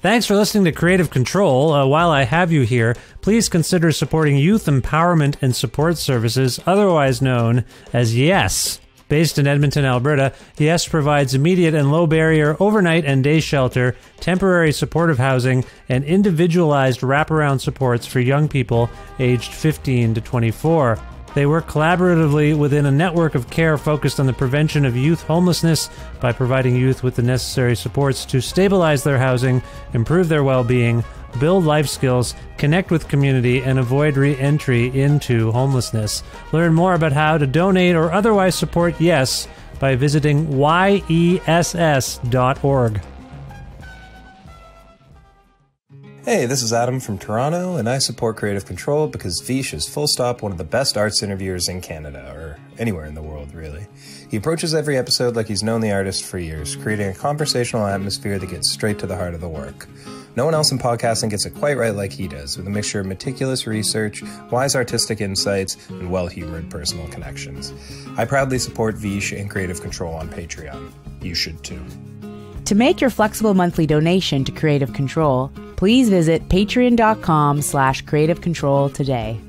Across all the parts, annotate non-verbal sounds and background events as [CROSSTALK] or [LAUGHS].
Thanks for listening to Kreative Kontrol. Uh, while I have you here, please consider supporting Youth Empowerment and Support Services, otherwise known as YES. Based in Edmonton, Alberta, YES provides immediate and low barrier overnight and day shelter, temporary supportive housing, and individualized wraparound supports for young people aged 15 to 24. They work collaboratively within a network of care focused on the prevention of youth homelessness by providing youth with the necessary supports to stabilize their housing, improve their well being, build life skills, connect with community, and avoid re entry into homelessness. Learn more about how to donate or otherwise support YES by visiting yess.org. Hey, this is Adam from Toronto, and I support Kreative Kontrol because Vish is full stop one of the best arts interviewers in Canada, or anywhere in the world, really. He approaches every episode like he's known the artist for years, creating a conversational atmosphere that gets straight to the heart of the work. No one else in podcasting gets it quite right like he does, with a mixture of meticulous research, wise artistic insights, and well humored personal connections. I proudly support Vish and Kreative Kontrol on Patreon. You should too. To make your flexible monthly donation to Kreative Kontrol, please visit patreon.com slash creative control today.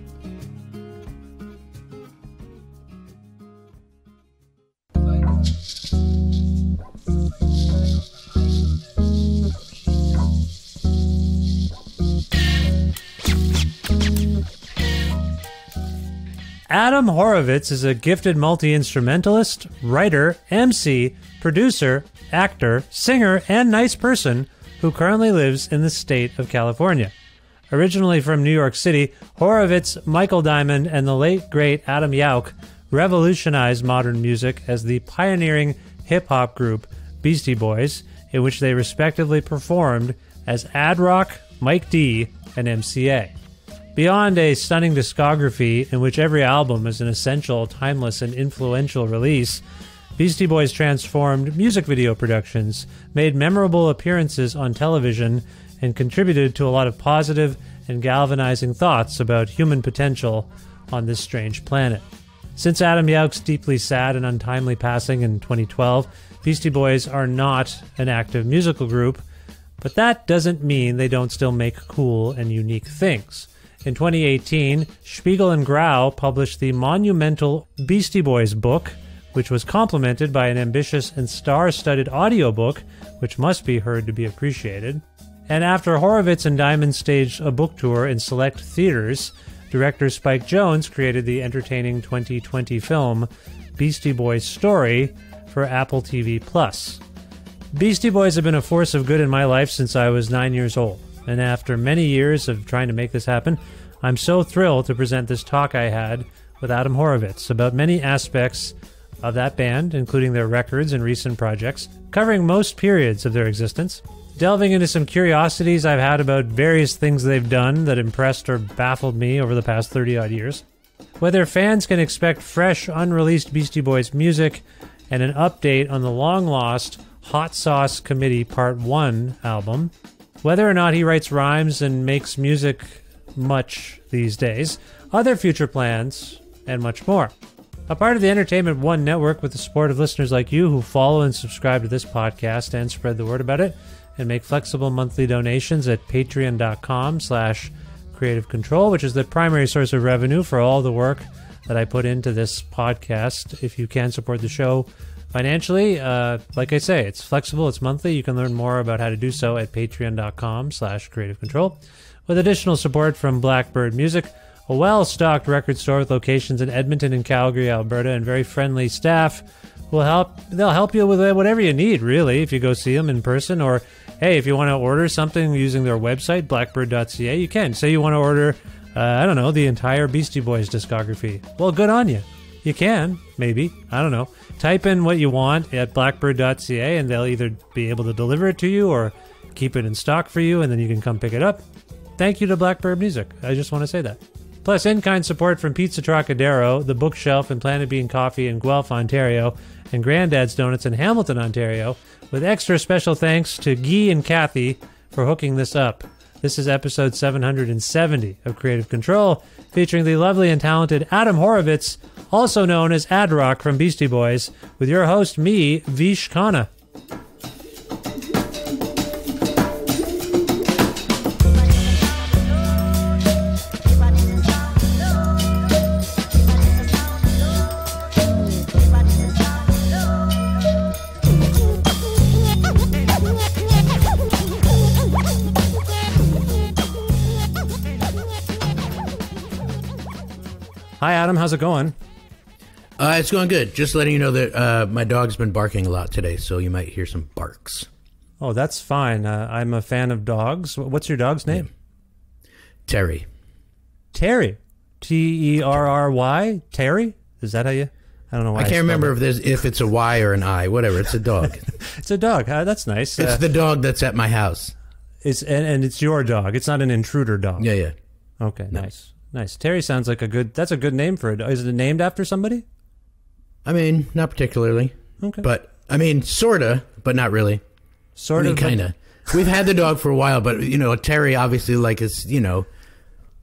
Adam Horovitz is a gifted multi instrumentalist, writer, MC, producer, actor, singer, and nice person who currently lives in the state of California. Originally from New York City, Horovitz, Michael Diamond, and the late great Adam Yauch revolutionized modern music as the pioneering hip hop group Beastie Boys, in which they respectively performed as Ad Rock, Mike D, and MCA. Beyond a stunning discography in which every album is an essential, timeless, and influential release, Beastie Boys transformed music video productions, made memorable appearances on television, and contributed to a lot of positive and galvanizing thoughts about human potential on this strange planet. Since Adam Yauch's deeply sad and untimely passing in 2012, Beastie Boys are not an active musical group, but that doesn't mean they don't still make cool and unique things. In 2018, Spiegel and Grau published the monumental Beastie Boys book, which was complemented by an ambitious and star studded audiobook, which must be heard to be appreciated. And after Horovitz and Diamond staged a book tour in select theaters, director Spike Jonze created the entertaining 2020 film Beastie Boys Story for Apple TV Plus. Beastie Boys have been a force of good in my life since I was nine years old. And after many years of trying to make this happen, I'm so thrilled to present this talk I had with Adam Horovitz about many aspects of that band, including their records and recent projects, covering most periods of their existence, delving into some curiosities I've had about various things they've done that impressed or baffled me over the past 30 odd years, whether fans can expect fresh, unreleased Beastie Boys music, and an update on the long lost Hot Sauce Committee Part 1 album, whether or not he writes rhymes and makes music much these days, other future plans, and much more. A part of the Entertainment One network with the support of listeners like you who follow and subscribe to this podcast and spread the word about it and make flexible monthly donations at patreon.com slash creative control, which is the primary source of revenue for all the work that I put into this podcast. If you can support the show financially, uh, like I say, it's flexible, it's monthly. You can learn more about how to do so at patreon.com slash creative control. With additional support from Blackbyrd Myoozik, a well-stocked record store with locations in Edmonton and Calgary, Alberta, and very friendly staff will help. They'll help you with whatever you need, really, if you go see them in person. Or, hey, if you want to order something using their website, blackbyrd.ca, you can. Say you want to order, uh, I don't know, the entire Beastie Boys discography. Well, good on you. You can, maybe. I don't know. Type in what you want at blackbyrd.ca and they'll either be able to deliver it to you or keep it in stock for you and then you can come pick it up. Thank you to Blackbyrd Myoozik. I just want to say that. Plus, in kind support from Pizza Trokadero, The Bookshelf, and Planet Bean Coffee in Guelph, Ontario, and Grandad's Donuts in Hamilton, Ontario, with extra special thanks to Guy and Kathy for hooking this up. This is episode 770 of Kreative Kontrol, featuring the lovely and talented Adam Horovitz, also known as Ad Rock from Beastie Boys, with your host, me, Vish Khanna. Adam. How's it going? Uh, it's going good. Just letting you know that uh, my dog's been barking a lot today, so you might hear some barks. Oh, that's fine. Uh, I'm a fan of dogs. What's your dog's name? Terry. Terry. T E R R Y. Terry. Is that how you? I don't know why. I can't spelled remember it. if there's if it's a Y or an I. Whatever. It's a dog. [LAUGHS] It's a dog. Uh, that's nice. it's Uh, the dog that's at my house. it's and, and it's your dog. It's not an intruder dog. Yeah, yeah. Okay. Nice. Nice. Terry sounds like a good. That's a good name for it. Is it named after somebody? I mean, not particularly, Okay. but I mean, sorta, but not really. Sort I mean, of. kind of. We've had the dog for a while, but you know, Terry obviously like is you know,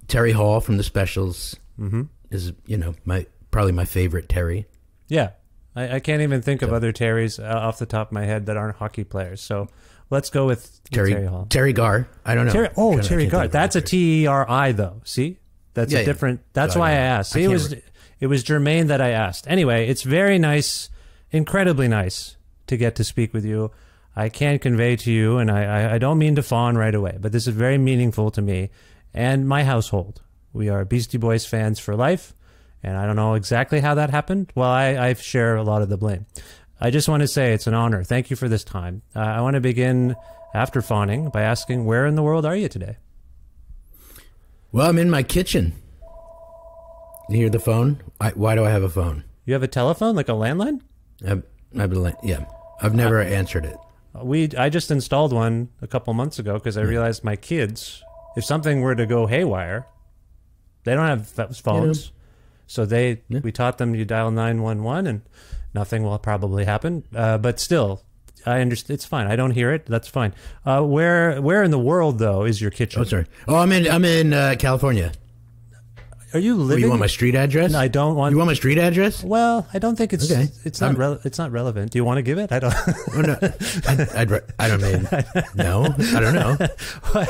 Terry Hall from the Specials Mm-hmm. is you know my probably my favorite Terry. Yeah. I, I can't even think of other Terrys uh, off the top of my head that aren't hockey players. So let's go with Terry Terry Hall. Teri Garr. I don't know. Terry, oh, I'm trying to- I Teri Garr. That's a. T E R I though. See, that's Yeah, a yeah. different. That's So I why I asked. I it was re- it was germane that I asked. Anyway, it's very nice, incredibly nice to get to speak with you. I can't convey to you, and I, I, I don't mean to fawn right away, but this is very meaningful to me and my household. We are Beastie Boys fans for life, and I don't know exactly how that happened. Well, I, I share a lot of the blame. I just want to say it's an honor. Thank you for this time. Uh, I want to begin after fawning by asking, where in the world are you today? Well, I'm in my kitchen. You hear the phone? I, why do I have a phone? You have a telephone, like a landline? I've, I've been, yeah, I've never answered it. We I just installed one a couple months ago because I realized my kids, if something were to go haywire, they don't have ph- phones, so they we taught them you dial nine one one and nothing will probably happen. Uh, but still, I understand. It's fine. I don't hear it. That's fine. Uh, where where in the world though is your kitchen? Oh, sorry. Oh, I'm in. I'm in uh, California. Are you Oh, you want my street address? No, I don't want. You want my street address? well, I don't think it's Okay. it's not I'm- it's not relevant. Do you want to give it? I don't. Oh, no. I'd, I'd, re- I don't mean. [LAUGHS] No, I don't know.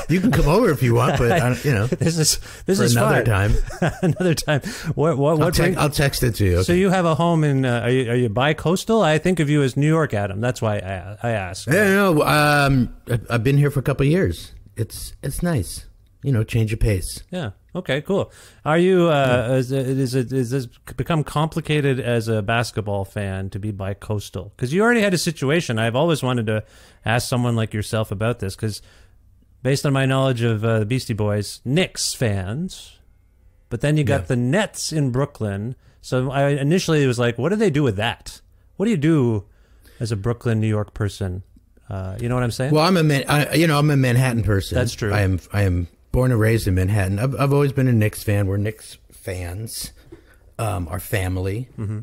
You can come over if you want, but I don't, you know, [LAUGHS] this is this is another fine. time. [LAUGHS] another time. What what I'll, what? te- I'll text it to you. So you have a home in? Uh, are you are you bi-coastal? I think of you as New York, Adam. That's why I I asked. Yeah, no, um, I- I've been here for a couple of years. It's it's nice, you know, change of pace. Yeah. Okay. Cool. Are you? Uh, is, it, is it is this become complicated as a basketball fan to be bi-coastal? Because you already had a situation. I've always wanted to ask someone like yourself about this because, based on my knowledge of uh, the Beastie Boys, Knicks fans, but then you got Yeah. the Nets in Brooklyn. So I initially was like, what do they do with that? What do you do as a Brooklyn, New York person? Uh, you know what I'm saying? Well, I'm a man, I, you know, I'm a Manhattan person. That's true. I am I am born and raised in Manhattan. I've I've always been a Knicks fan. We're Knicks fans. Um, our family. Mm-hmm.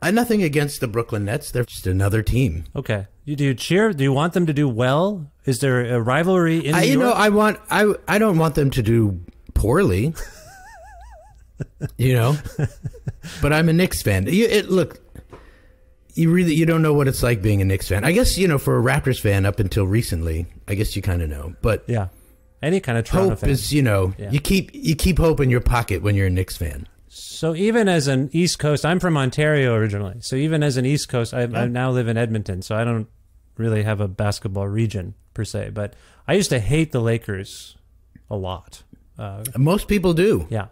I nothing against the Brooklyn Nets. They're just another team. Okay. You do you cheer? Do you want them to do well? Is there a rivalry in I, you know, I want I I don't want them to do poorly. you know, but I'm a Knicks fan. You, it look, you really you don't know what it's like being a Knicks fan. I guess you know for a Raptors fan up until recently. I guess you kind of know, but yeah. Any kind of Toronto hope fan. is you know Yeah. you keep you keep hope in your pocket when you're a Knicks fan. so even as an East Coast, I'm from Ontario originally. So even as an East Coast, I, I now live in Edmonton. So I don't really have a basketball region per se. But I used to hate the Lakers a lot. Uh, Most people do. yeah.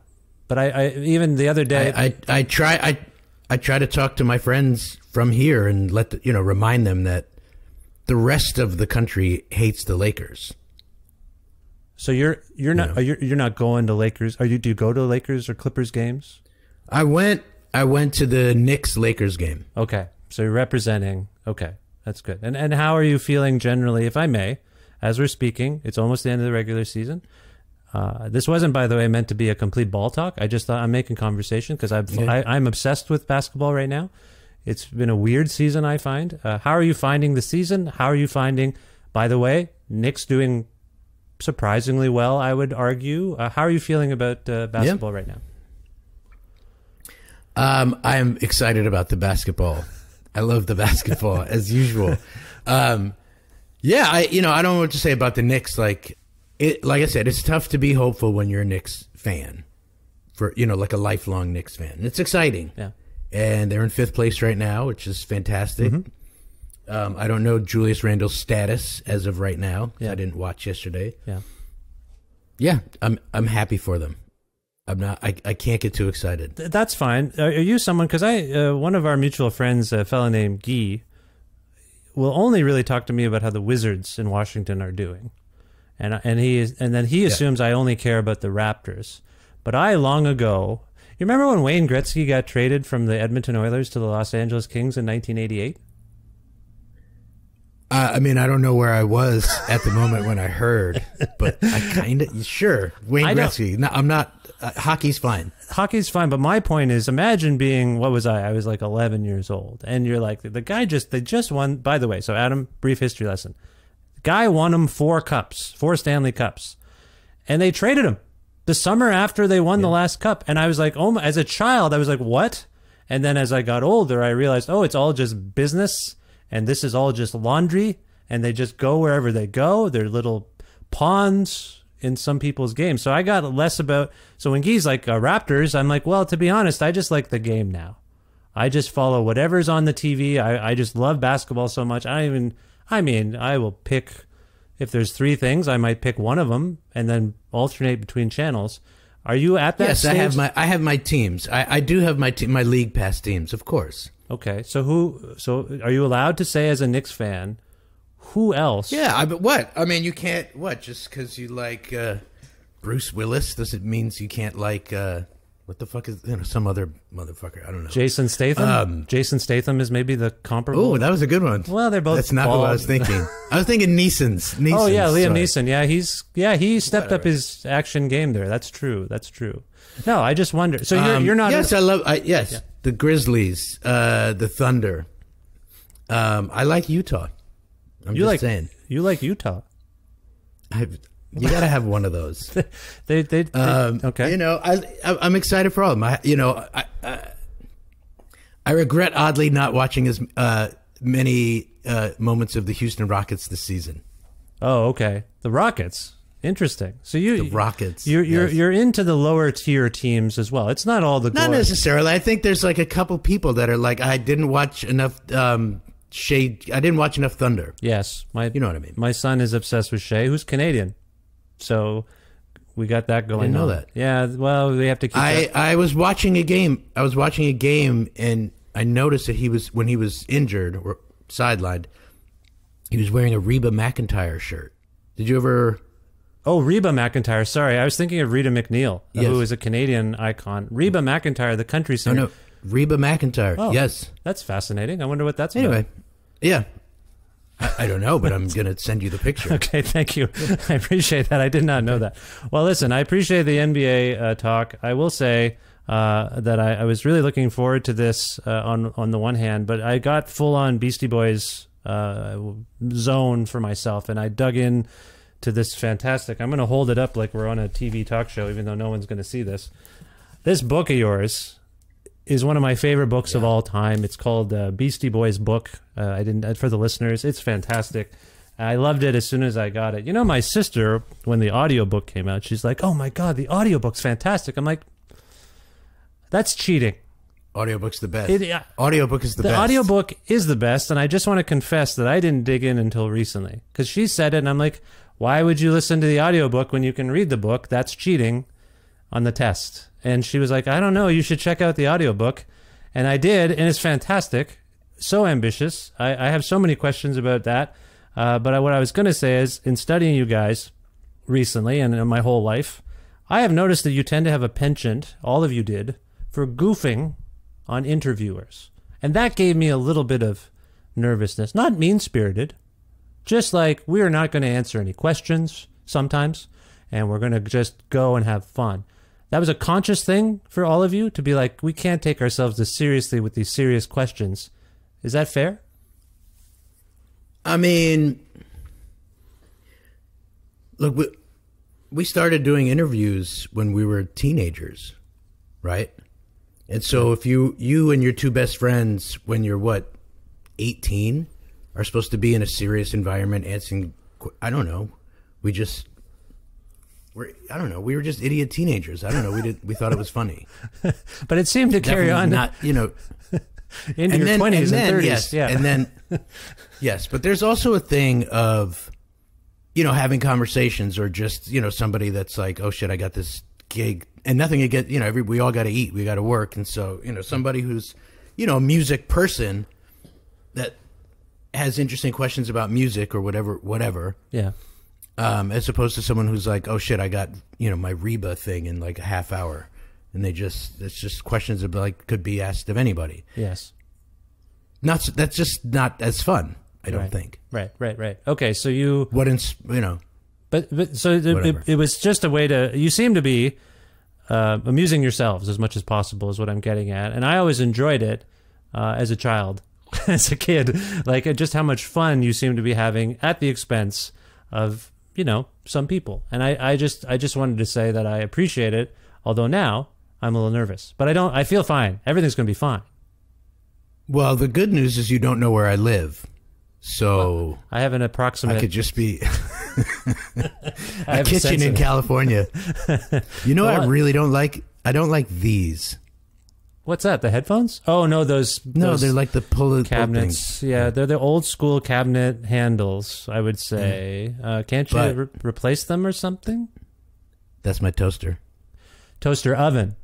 But I, I even the other day, I, I I try I I try to talk to my friends from here and let the, you know remind them that the rest of the country hates the Lakers. So you're you're not Yeah. are you, you're not going to Lakers? Are you do you go to Lakers or Clippers games? I went I went to the Knicks Lakers game. Okay. So you're representing. Okay. That's good. And and how are you feeling generally, if I may, as we're speaking? It's almost the end of the regular season. Uh, this wasn't, by the way, meant to be a complete ball talk. I just thought I'm making conversation because I've Yeah. I, I'm obsessed with basketball right now. It's been a weird season, I find. Uh, how are you finding the season? How are you finding, by the way, Knicks doing surprisingly well, I would argue. Uh, how are you feeling about uh, basketball right now? Um, I am excited about the basketball. I love the basketball [LAUGHS] as usual. Um, yeah, I you know I don't know what to say about the Knicks. Like it, like I said, it's tough to be hopeful when you're a Knicks fan. For you know, like a lifelong Knicks fan, it's exciting. Yeah. and they're in fifth place right now, which is fantastic. Um, I don't know Julius Randle's status as of right now. Yeah. I didn't watch yesterday. Yeah. Yeah, I'm I'm happy for them. I'm not. I, I can't get too excited. Th- That's fine. Are, are you someone? Because I, uh, one of our mutual friends, a fellow named Guy, will only really talk to me about how the Wizards in Washington are doing, and and he is, and then he assumes I only care about the Raptors. But I long ago, you remember when Wayne Gretzky got traded from the Edmonton Oilers to the Los Angeles Kings in 1988? Uh, I mean, I don't know where I was at the moment when I heard, but I kind of sure Wayne I Gretzky. No, I'm not. Uh, hockey's fine. hockey's fine, but my point is, imagine being what was I? I was like 11 years old, and you're like the guy just they just won. By the way, so Adam, brief history lesson. The guy won him four cups, four Stanley Cups, and they traded him the summer after they won the last cup. And I was like, oh, my, as a child, I was like, what? And then as I got older, I realized, oh, it's all just business, and this is all just laundry, and they just go wherever they go. They're little pawns in some people's games. So I got less about. So when Guy's like uh, Raptors, I'm like, well, to be honest, I just like the game now. I just follow whatever's on the TV. I, I just love basketball so much. I even. I mean, I will pick if there's three things, I might pick one of them and then alternate between channels. Are you at that Yes, stage? I have my. I have my teams. I, I do have my te- my league pass teams, of course. Okay, so who? So are you allowed to say as a Knicks fan, who else? Yeah, I, but what? I mean, you can't. What? Just because you like uh, Bruce Willis, does it means you can't like uh, what the fuck is you know some other motherfucker? I don't know. Jason Statham. Um, Jason Statham is maybe the comparable. Oh, that was a good one. Well, they're both That's not what I was thinking. [LAUGHS] I was thinking Neeson's. Neeson's oh yeah, Liam sorry. Neeson. Yeah, he's yeah he stepped up his action game there. That's true. That's true. No, I just wonder. So you're Um, you're not. Yes, I love. I, yes, the Grizzlies, uh, the Thunder. Um, I like Utah. I'm you just like saying. you like Utah. I, you got to have one of those. [LAUGHS] They they, they- Um, okay. You know, I, I I'm excited for all of them. I, you know, I, I I regret oddly not watching as uh, many uh, moments of the Houston Rockets this season. Oh, okay. The Rockets. Interesting. So you The Rockets, You're you're yes. you're into the lower tier teams as well. It's not all the Not necessarily. I think there's like a couple people that are like, I didn't watch enough um, Shade. I didn't watch enough Thunder. Yes, my You know what I mean. My son is obsessed with Shai, who's Canadian. So we got that going. I know on. that. Yeah. Well, we have to keep. I, that. I was watching a game. I was watching a game, and I noticed that he was when he was injured or sidelined. He was wearing a Reba McEntire shirt. Did you ever? Oh, Reba McEntire. Sorry, I was thinking of Rita MacNeil, Yes. who is a Canadian icon. Reba McEntire, the country No, singer. no, Reba McEntire. Oh, Yes. That's fascinating. I wonder what that's about. Anyway, yeah. I, don't know, but I'm gonna send you the picture. [LAUGHS] Okay, thank you. [LAUGHS] I appreciate that. I did not know that. Well, listen, I appreciate the NBA uh, talk. I will say uh, that I, I was really looking forward to this uh, on on the one hand, but I got full on Beastie Boys uh, zone for myself, and I dug in to this fantastic. I'm going to hold it up like we're on a TV talk show, even though no one's going to see this. This book of yours is one of my favorite books of all time. It's called uh, Beastie Boys book. Uh, I didn't uh, for the listeners. It's fantastic. I loved it as soon as I got it. You know, my sister, when the audiobook came out, she's like, "Oh my god, the audiobook's fantastic." I'm like, "That's cheating." Audiobook's the best. It- yeah. Audiobook is the, The best. audiobook is the best, and I just want to confess that I didn't dig in until recently because she said it, and I'm like, "Why would you listen to the audiobook when you can read the book? That's cheating on the test." And she was like, "I don't know. You should check out the audiobook." And I did, and it's fantastic. So ambitious. I, I have so many questions about that. Uh, but I, what I was going to say is, in studying you guys recently and in my whole life, I have noticed that you tend to have a penchant, all of you did, for goofing on interviewers. And that gave me a little bit of nervousness. Not mean spirited, just like we are not going to answer any questions sometimes, and we're going to just go and have fun. That was a conscious thing for all of you to be like, we can't take ourselves this seriously with these serious questions. Is that fair? I mean, look, we, we started doing interviews when we were teenagers, right? And so if you you and your two best friends when you're what 18 are supposed to be in a serious environment answering I don't know. We just we're I don't know. We were just idiot teenagers. I don't know. We did we thought it was funny. [LAUGHS] But it seemed to carry Definitely on not, you know, [LAUGHS] into your 20s and, 30s. Yes, yeah. and then [LAUGHS] yes, but there's also a thing of you know having conversations or just you know somebody that's like, oh shit, I got this gig, and nothing to get. you know. Every we all got to eat, we got to work, and so you know somebody who's you know a music person that has interesting questions about music or whatever, whatever. Yeah. Um, as opposed to someone who's like, oh shit, I got you know my Reba thing in like a half hour, and they just it's just questions that like could be asked of anybody. Yes. Not that's just not as fun. I don't Right. think. Right. Right. Right. Okay. So you, What ins you know. but but so it, it, it was just a way to. You seem to be uh, amusing yourselves as much as possible, is what I'm getting at, and I always enjoyed it uh, as a child, [LAUGHS] as a kid, like just how much fun you seem to be having at the expense of you know some people, and I I just I just wanted to say that I appreciate it, although now I'm a little nervous, but I don't. I feel fine. Everything's going to be fine. Well, the good news is you don't know where I live, so I have an approximate. I could just be [LAUGHS] [LAUGHS] a kitchen in. California. You know, what I really don't like. I don't like these. What's that? The headphones? Oh no, those No, those they're like the pull cabinets. Yeah, they're the old school cabinet handles. I would say. Uh, can't you But- re- replace them or something? That's my toaster. Toaster oven.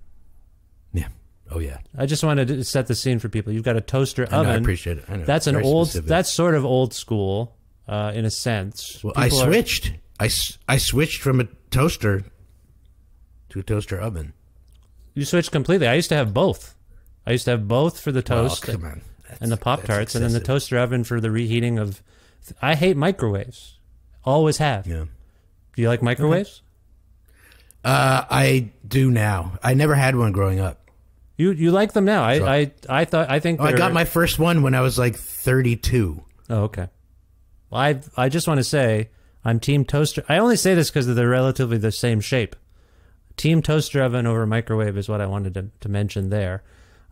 Yeah. Oh yeah. I just wanted to set the scene for people. You've got a toaster I, know, I oven. appreciate it. I know. that's an old. specific. That's sort of old school, uh, in a sense. Well, I People are- switched. I, I switched from a toaster to a toaster oven. You switched completely. I used to have both. I used to have both for the toast Oh, on. and the Pop Tarts, and then the toaster oven for the reheating of. I hate microwaves. Always have. Yeah. Do you like microwaves? Uh, I do now. I never had one growing up. You you like them now? I Sure. I, I thought I think Oh, I got my first one when I was like 32. Oh, okay. Well, I I just want to say I'm team toaster. I only say this because they're relatively the same shape. Team toaster oven over microwave is what I wanted to, to mention there.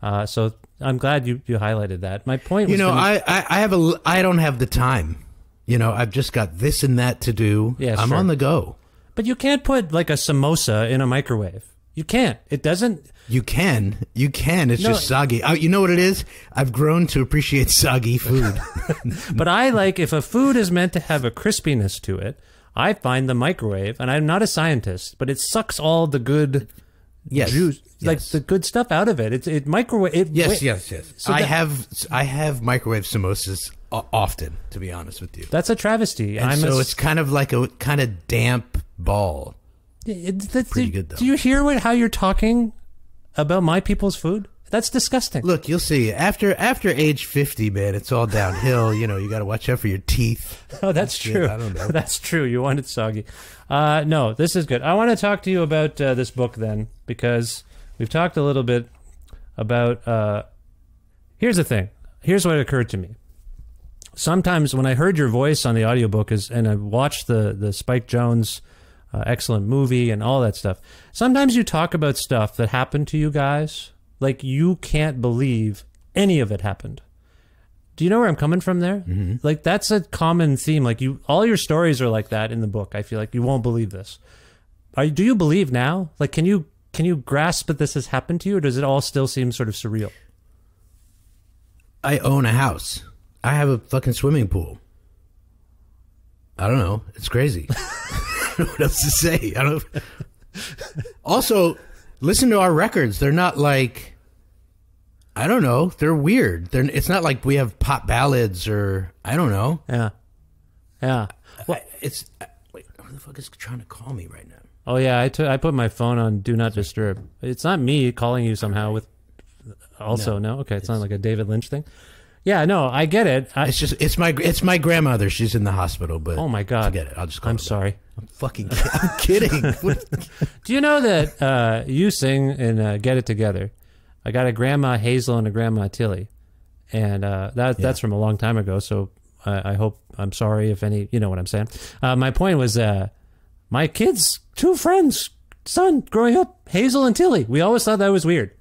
Uh, so I'm glad you, you highlighted that. My point was, You know, gonna- I, I, I have a I don't have the time. You know, I've just got this and that to do. Yeah, I'm sure. on the go. but you can't put like a samosa in a microwave. You can't. It doesn't. You can, you can. It's No. just soggy. Uh, you know what it is? I've grown to appreciate soggy food. [LAUGHS] But I like if a food is meant to have a crispiness to it. I find the microwave, and I'm not a scientist, but it sucks all the good yes, juice, like the good stuff out of it. It's it microwave. It, Yes, wait, yes, yes. So I that- have I have microwave samosas often, to be honest with you. That's a travesty. And I'm so a, it's kind of like a kind of damp ball. It, Pretty do, good, though. Do you hear what, how you're talking about my people's food? That's disgusting. Look, you'll see. After after age fifty, man, it's all downhill. you know, you got to watch out for your teeth. [LAUGHS] oh, that's true. I don't know. [LAUGHS] That's true. You want it soggy. Uh, no, this is good. I want to talk to you about uh, this book then, because we've talked a little bit about. Uh, here's the thing. Here's what occurred to me. Sometimes when I heard your voice on the audiobook is, and I watched the the Spike Jonze uh, excellent movie and all that stuff. Sometimes you talk about stuff that happened to you guys, like you can't believe any of it happened. Do you know where I'm coming from there? Mm-hmm. Like that's a common theme. Like you, all your stories are like that in the book. I feel like you won't believe this. Are do you believe now? Like, can you can you grasp that this has happened to you, or does it all still seem sort of surreal? I own a house. I have a fucking swimming pool. I don't know. It's crazy. [LAUGHS] I don't know what else to say? I don't. [LAUGHS] Also, listen to our records. They're not like. I don't know. They're weird. They're. It's not like we have pop ballads or I don't know. Yeah, yeah. Well, it's. Wait, who the fuck is trying to call me right now? Oh yeah, I I put my phone on do not disturb. It's not me calling you somehow with. Also no, okay, it's, not like a David Lynch thing. Yeah, no, I get it. I, It's just. It's my. It's my grandmother. She's in the hospital. But oh my god, forget it. I'll just. Call I'm back. sorry. I'm fucking. I'm kidding. [LAUGHS] Do you know that uh, you sing in uh, "Get It Together"? I got a grandma Hazel and a grandma Tilly, and uh, that that's from a long time ago. So I, I hope I'm sorry if any you know what I'm saying. Uh, my point was, uh, my kids, two friends, son, growing up, Hazel and Tilly. We always thought that was weird.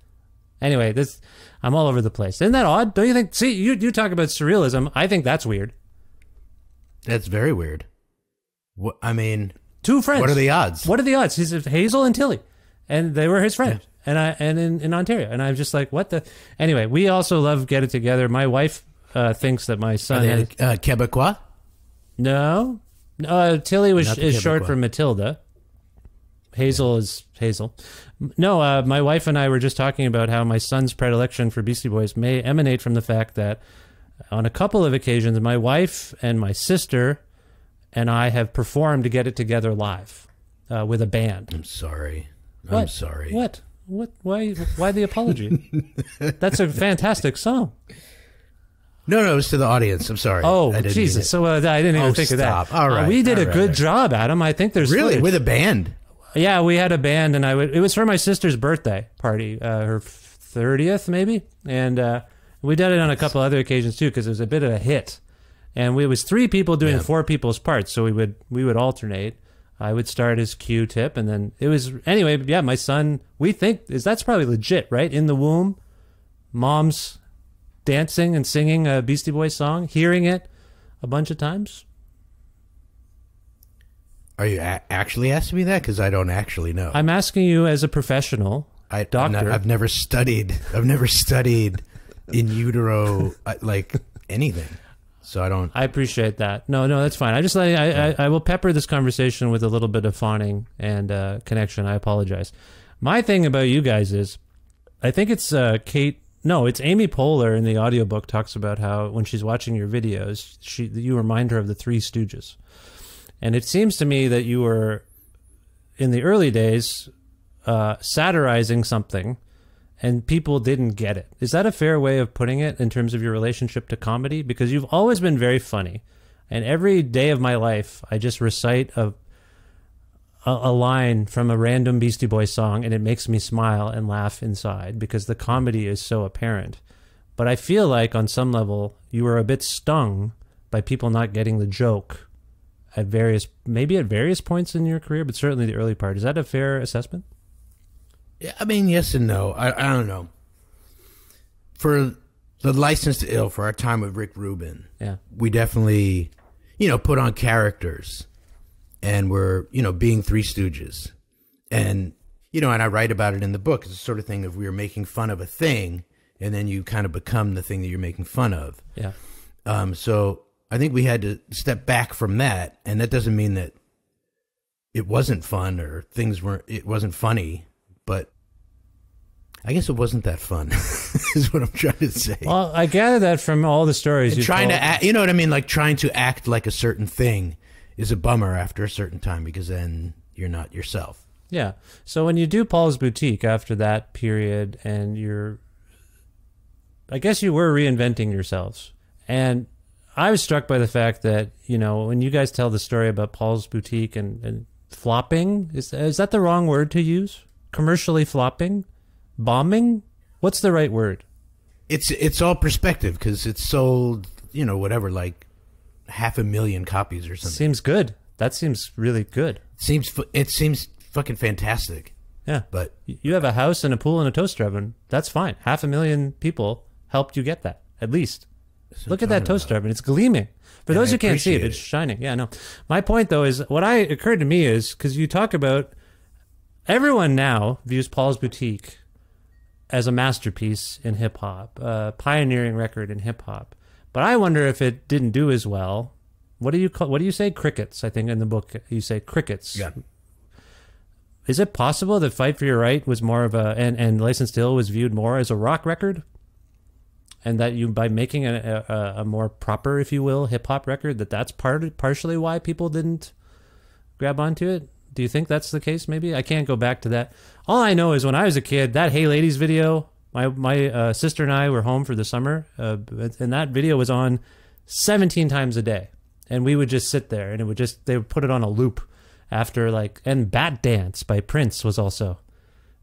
Anyway, this I'm all over the place. Isn't that odd? Don't you think? See, you you talk about surrealism. I think that's weird. That's very weird. What I mean, Two friends. what are the odds? What are the odds? He's Hazel and Tilly, and they were his friends. And I and in, in Ontario, and I'm just like, what the? Anyway, we also love get it together. My wife uh, thinks that my son they has, uh, Quebecois? no, uh, Tilly was is short for Matilda. Hazel is Hazel. No, uh, my wife and I were just talking about how my son's predilection for Beastie Boys may emanate from the fact that on a couple of occasions, my wife and my sister and I have performed to get it together live uh, with a band. I'm sorry. I'm What? sorry. What? What? Why? Why the apology? [LAUGHS] That's a fantastic song. No, no, it was to the audience. I'm sorry. Oh, I didn't mean Jesus! So uh, I didn't even Oh, think of that. stop. All Uh, we did a right, good right. job, Adam. I think there's really footage. with a band. Yeah, we had a band, and I would. It was for my sister's birthday party, uh, her thirtieth maybe, and uh, we did it on a couple other occasions too because it was a bit of a hit. And we, it was three people doing Yeah. four people's parts, so we would we would alternate. I would start as Q-tip, and then it was anyway. Yeah, my son. We think is that's probably legit, right? In the womb, mom's dancing and singing a Beastie Boys song, hearing it a bunch of times. Are you a- actually asking me that? Because I don't actually know. I'm asking you as a professional. I, doctor. Not, I've never studied. I've never studied in utero uh, like anything. So I don't. I appreciate that. No, no, that's fine. I just I, I, I, I will pepper this conversation with a little bit of fawning and uh, connection. I apologize. My thing about you guys is, I think it's uh, Kate. No, it's Amy Poehler in the audiobook talks about how when she's watching your videos, she you remind her of the Three Stooges, and it seems to me that you were in the early days uh, satirizing something and people didn't get it. Is that a fair way of putting it in terms of your relationship to comedy? Because you've always been very funny, and every day of my life, I just recite a a, a line from a random Beastie Boys song, and it makes me smile and laugh inside because the comedy is so apparent. But I feel like on some level, you were a bit stung by people not getting the joke at various, maybe at various points in your career, but certainly the early part. Is that a fair assessment? Yeah, I mean, yes and no. I, I don't know. For the Licensed to Ill, for our time with Rick Rubin, Yeah. we definitely, you know, put on characters, and we're, you know, being Three Stooges, and you know, and I write about it in the book. It's the sort of thing of we are making fun of a thing, and then you kind of become the thing that you're making fun of. Yeah. Um, so I think we had to step back from that, and that doesn't mean that it wasn't fun or things weren't. It wasn't funny, but I guess it wasn't that fun. [LAUGHS] is what I'm trying to say. Well, I gather that from all the stories And you've trying to act, you know what I mean? Like trying to act like a certain thing is a bummer after a certain time because then you're not yourself. Yeah. So when you do Paul's Boutique after that period, and you're, I guess you were reinventing yourselves. And I was struck by the fact that, you know, when you guys tell the story about Paul's Boutique and, and flopping, is, is that the wrong word to use? Commercially flopping? Bombing? What's the right word? It's it's all perspective because it's sold, you know, whatever, like half a million copies or something. Seems good. That seems really good. seems it seems fucking fantastic, Yeah. but You have a house and a pool and a toaster oven. That's fine. Half a million people helped you get that, at least. Look at that toaster oven. It's gleaming. For And those I who can't see it, it's shining. Yeah, no. My point, though, is what I occurred to me is because you talk about everyone now views Paul's Boutique as a masterpiece in hip hop, a pioneering record in hip hop. But I wonder if it didn't do as well. What do you call? What do you say? Crickets. I think in the book you say crickets. yeah. Is it possible that Fight for Your Right was more of a and and Licensed to Ill was viewed more as a rock record, and that you by making a a, a more proper, if you will, hip hop record, that that's part partially why people didn't grab onto it? Do you think that's the case? Maybe I can't go back to that. All I know is when I was a kid, that Hey Ladies video, my my uh, sister and I were home for the summer, uh, and that video was on seventeen times a day, and we would just sit there, and it would just they would put it on a loop after like and Batdance by Prince was also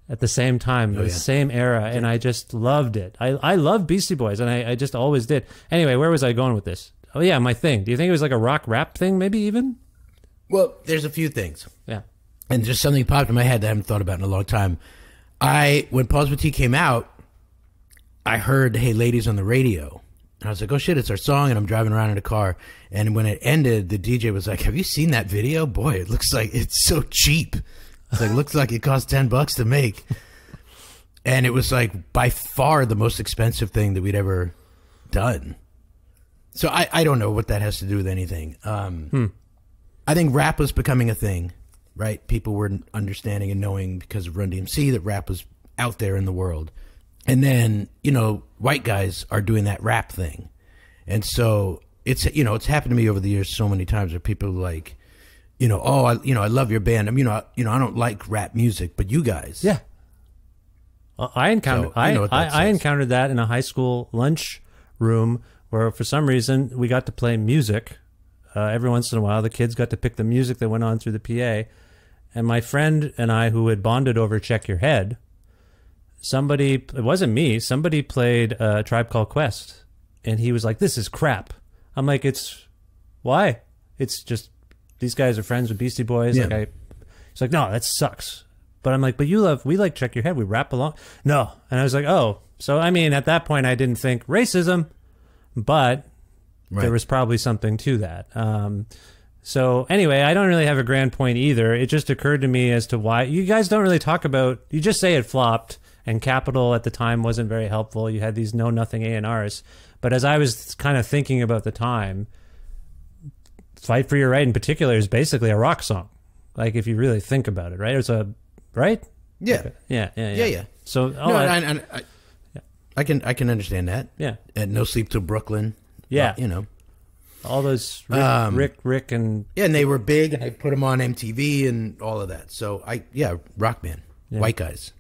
at the same time, oh, the yeah. same era, and I just loved it. I I love Beastie Boys, and I, I just always did. Anyway, where was I going with this? Oh yeah, my thing. Do you think it was like a rock rap thing, maybe even? Well, there's a few things. Yeah. and just something popped in my head that I haven't thought about in a long time. I when Paul's Boutique came out, I heard "Hey Ladies" on the radio, and I was like, "Oh shit, it's our song!" And I'm driving around in a car, and when it ended, the DJ was like, "Have you seen that video? Boy, it looks like it's so cheap. It's like looks like it cost ten bucks to make." And it was like by far the most expensive thing that we'd ever done. So I, I don't know what that has to do with anything. Um, I think rap was becoming a thing right? People were understanding and knowing because of Run DMC that rap was out there in the world. And then, you know, white guys are doing that rap thing. And so it's, you know, it's happened to me over the years so many times where people like, you know, oh, I, you know, I love your band. I mean, you know, I, you know, I don't like rap music, but you guys, Yeah. I encountered So, I I, know I, I encountered that in a high school lunch room where for some reason we got to play music uh, every once in a while. The kids got to pick the music that went on through the PA, and my friend and I, who had bonded over "Check Your Head," somebody it wasn't me. Somebody played uh, "Tribe Called Quest," and he was like, "This is crap." I'm like, "It's why? It's just these guys are friends with Beastie Boys." Yeah. Like I, he's like, "No, that sucks." But I'm like, "But you love we like Check Your Head. We rap along." No, and I was like, "Oh." So I mean, at that point, I didn't think racism, but Right. there was probably something to that. Um, so anyway, I don't really have a grand point either. It just occurred to me as to why you guys don't really talk about. You just say it flopped, and Capitol at the time wasn't very helpful. You had these know nothing A and R's, but as I was kind of thinking about the time, "Fight for Your Right" in particular is basically a rock song. Like if you really think about it, right? It's a right. yeah, Yeah, yeah, yeah. Yeah, yeah. So oh, no, I- and, and I, I can, I can understand that. yeah, And No Sleep to Brooklyn. Yeah. you know. all those Rick, Um, Rick, Rick, and Yeah, and they were big, and I put them on MTV and all of that. So I, yeah, rock band, white guys.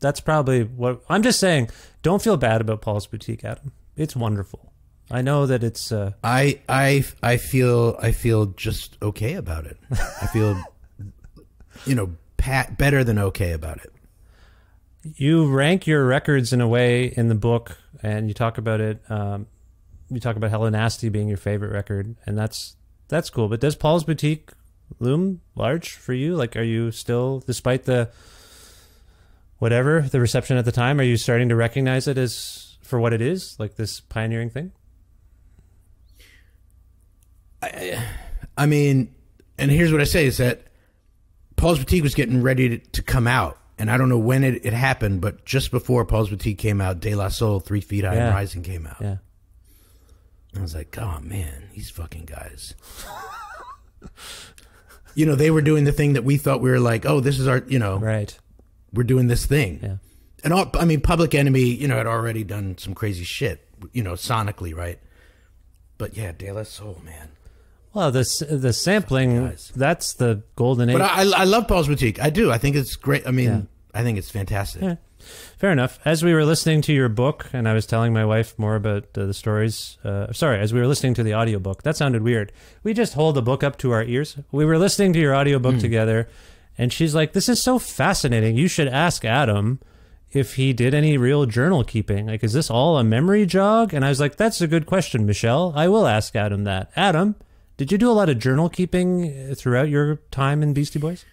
that's probably what I'm just saying. Don't feel bad about Paul's Boutique, Adam. It's wonderful. I know that it's. Uh, I, I, I feel, I feel just okay about it. I feel, [LAUGHS] you know, pat, better than okay about it. you rank your records in a way in the book, and you talk about it. Um, you talk about Hello Nasty being your favorite record, and that's that's cool. But does Paul's Boutique loom large for you? Like, are you still, despite the whatever the reception at the time, are you starting to recognize it as for what it is, like this pioneering thing? I I mean, and here's what I say is that Paul's Boutique was getting ready to, to come out. And I don't know when it, it happened, but just before Paul's Boutique came out, De La Soul, Three Feet High Yeah. and Rising came out. Yeah. I was like, oh man, these fucking guys. [LAUGHS] you know, they were doing the thing that we thought we were like, oh, this is our, you know, Right. we're doing this thing. Yeah. And all, I mean, Public Enemy, you know, had already done some crazy shit, you know, sonically, right? But yeah, De La Soul, man. Well, the the sampling that's the golden age. But I, I love Paul's Boutique. I do. I think it's great. I mean, Yeah. I think it's fantastic. Yeah. Fair enough. As we were listening to your book, and I was telling my wife more about uh, the stories. Uh, sorry, as we were listening to the audiobook, that sounded weird. We just hold the book up to our ears. We were listening to your audiobook together, and she's like, "This is so fascinating. You should ask Adam." If he did any real journal keeping, like, is this all a memory jog? And I was like, that's a good question, Michelle. I will ask Adam that. Adam, did you do a lot of journal keeping uh, throughout your time in Beastie Boys?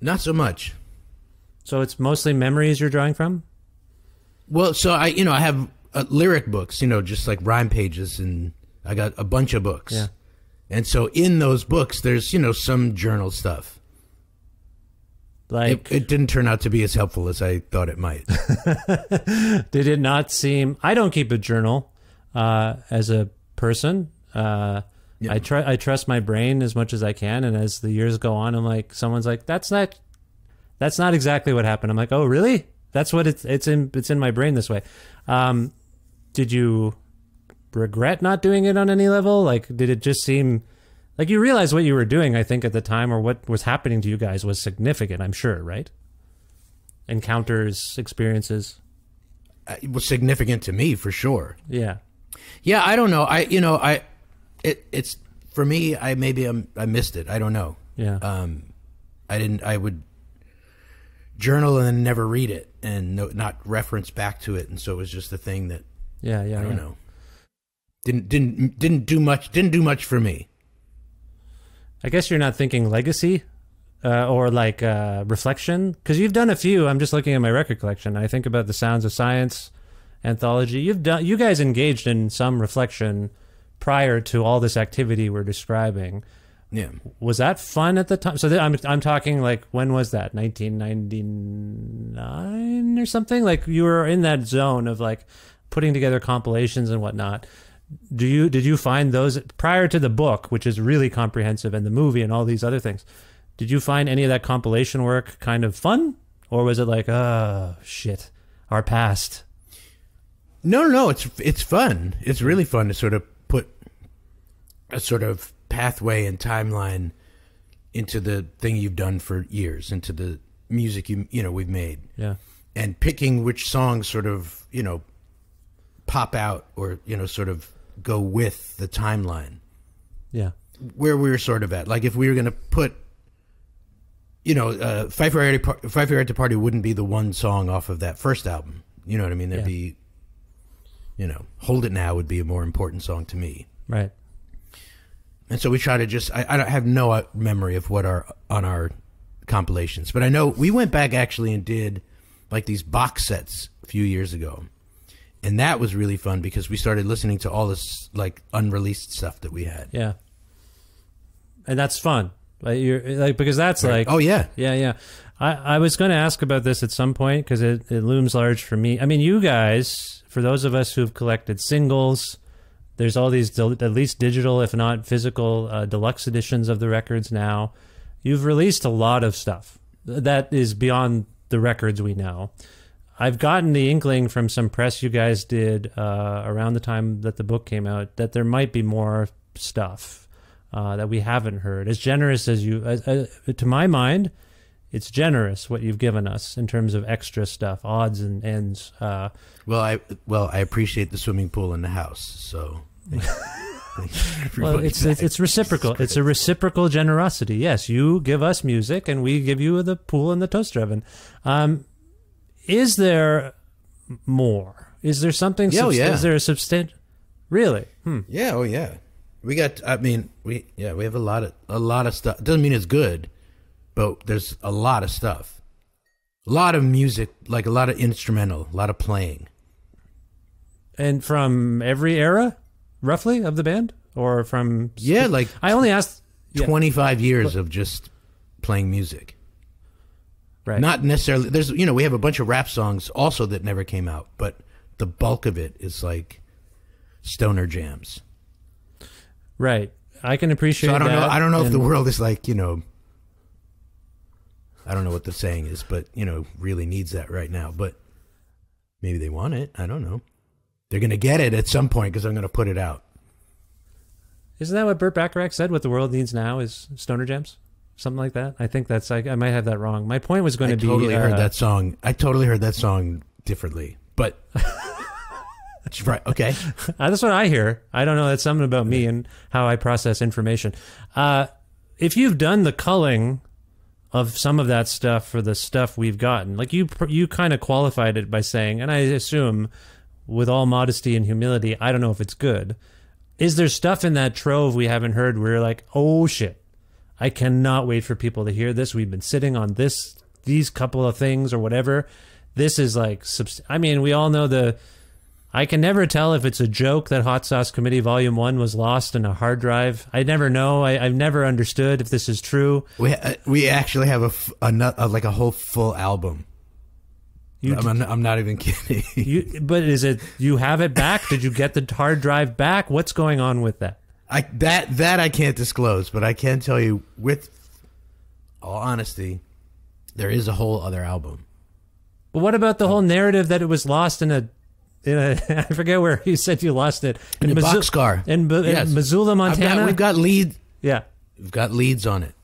Not so much. So it's mostly memories you're drawing from? Well, so I, you know, I have uh, lyric books, you know, just like rhyme pages, and I got a bunch of books. Yeah. And so in those books, there's, you know, some journal stuff. Like, It, it didn't turn out to be as helpful as I thought it might. [LAUGHS] did it not seem? I don't keep a journal uh, as a person. Uh, I try. I trust my brain as much as I can, and as the years go on, I'm like, someone's like, "That's not, that's not exactly what happened." I'm like, "Oh, really? That's what it's it's in it's in my brain this way." Um, did you regret not doing it on any level? Like, did it just seem like you realized what you were doing? I think at the time, or what was happening to you guys was significant. I'm sure, right? Encounters, experiences. Uh, it was significant to me for sure. Yeah. Yeah, I don't know. I, you know, I, it, it's for me. I maybe I'm, I missed it. I don't know. Yeah. Um, I didn't. I would journal and then never read it and no, not reference back to it, and so it was just a thing that yeah. Yeah. I don't yeah. know. Didn't didn't didn't do much. Didn't do much for me. I guess you're not thinking legacy uh, or like uh, reflection because you've done a few. I'm just looking at my record collection. I think about the Sounds of Science anthology. You've done. You guys engaged in some reflection prior to all this activity we're describing. Yeah. Was that fun at the time? So th- I'm I'm talking like when was that? 1999 or something? Like you were in that zone of like putting together compilations and whatnot. Do you did you find those prior to the book, which is really comprehensive, and the movie and all these other things? Did you find any of that compilation work kind of fun, or was it like, oh shit, our past? No, no, no. It's it's fun. It's really fun to sort of a sort of pathway and timeline into the thing you've done for years, into the music you you know we've made, Yeah. and picking which songs sort of you know pop out or you know sort of go with the timeline Yeah. where we were sort of at. Like if we were going to put, you know, uh, Fight for Right to Par- Fight for Right to Party wouldn't be the one song off of that first album. You know what I mean? There'd Yeah. be, you know, Hold It Now would be a more important song to me. Right. And so we try to just. I, I don't have no uh, memory of what are on our compilations, but I know we went back actually and did like these box sets a few years ago, and that was really fun because we started listening to all this like unreleased stuff that we had. Yeah. And that's fun. Like you're like because that's like oh yeah, Yeah, yeah. I, I was going to ask about this at some point because it, it looms large for me. I mean, you guys, for those of us who've collected singles, there's all these at least digital, if not physical, uh, deluxe editions of the records now. You've released a lot of stuff that is beyond the records we know. I've gotten the inkling from some press you guys did uh, around the time that the book came out that there might be more stuff uh, that we haven't heard. As generous as you, uh, to my mind, it's generous what you've given us in terms of extra stuff, odds and ends. Uh, Well, I well I appreciate the swimming pool in the house. So, thank you. [LAUGHS] Thank you, well, it's, it's it's reciprocal. It's a reciprocal generosity. Yes, you give us music, and we give you the pool and the toaster oven. Um, is there more? Is there something? Yeah, oh, yeah. Is there a substantial? Really? Hmm. yeah, oh yeah. We got. I mean, we yeah we have a lot of a lot of stuff. Doesn't mean it's good, but there's a lot of stuff. A lot of music, like a lot of instrumental, a lot of playing. And from every era, roughly, of the band, or from? Yeah, like I only asked. Yeah. 25 years of just playing music. Right. Not necessarily. There's you know we have a bunch of rap songs also that never came out, but the bulk of it is like stoner jams. right. I can appreciate. So I don't know. I don't know if the world is like you know. I don't know what the saying is, but you know, really needs that right now. But maybe they want it. I don't know. They're gonna get it at some point because I'm gonna put it out. Isn't that what Burt Bacharach said? What the world needs now is stoner jams, something like that. I think that's. I, I might have that wrong. My point was going to be. totally heard uh, that song. I totally heard that song differently, but. [LAUGHS] right. Okay. Uh, that's what I hear. I don't know. That's something about me and how I process information. Uh, if you've done the culling of some of that stuff for the stuff we've gotten, like you, you kind of qualified it by saying, and I assume, with all modesty and humility, I don't know if it's good. Is there stuff in that trove we haven't heard where you're like, oh shit, I cannot wait for people to hear this. We've been sitting on this, these couple of things or whatever. This is like, I mean, we all know the. I can never tell if it's a joke that Hot Sauce Committee Volume One was lost in a hard drive. I never know. I, I've never understood if this is true. We uh, we actually have a, f- a, like a whole full album. You, I'm, I'm not even [LAUGHS] kidding. you, but is it you have it back? Did you get the hard drive back? What's going on with that? I that that I can't disclose, but I can tell you with all honesty, there is a whole other album. But what about the whole narrative that it was lost in a in a [LAUGHS] I forget where you said you lost it In a Missoula- boxcar. in, in Yes. Missoula, Montana. got, we've got lead. yeah. We've got leads on it.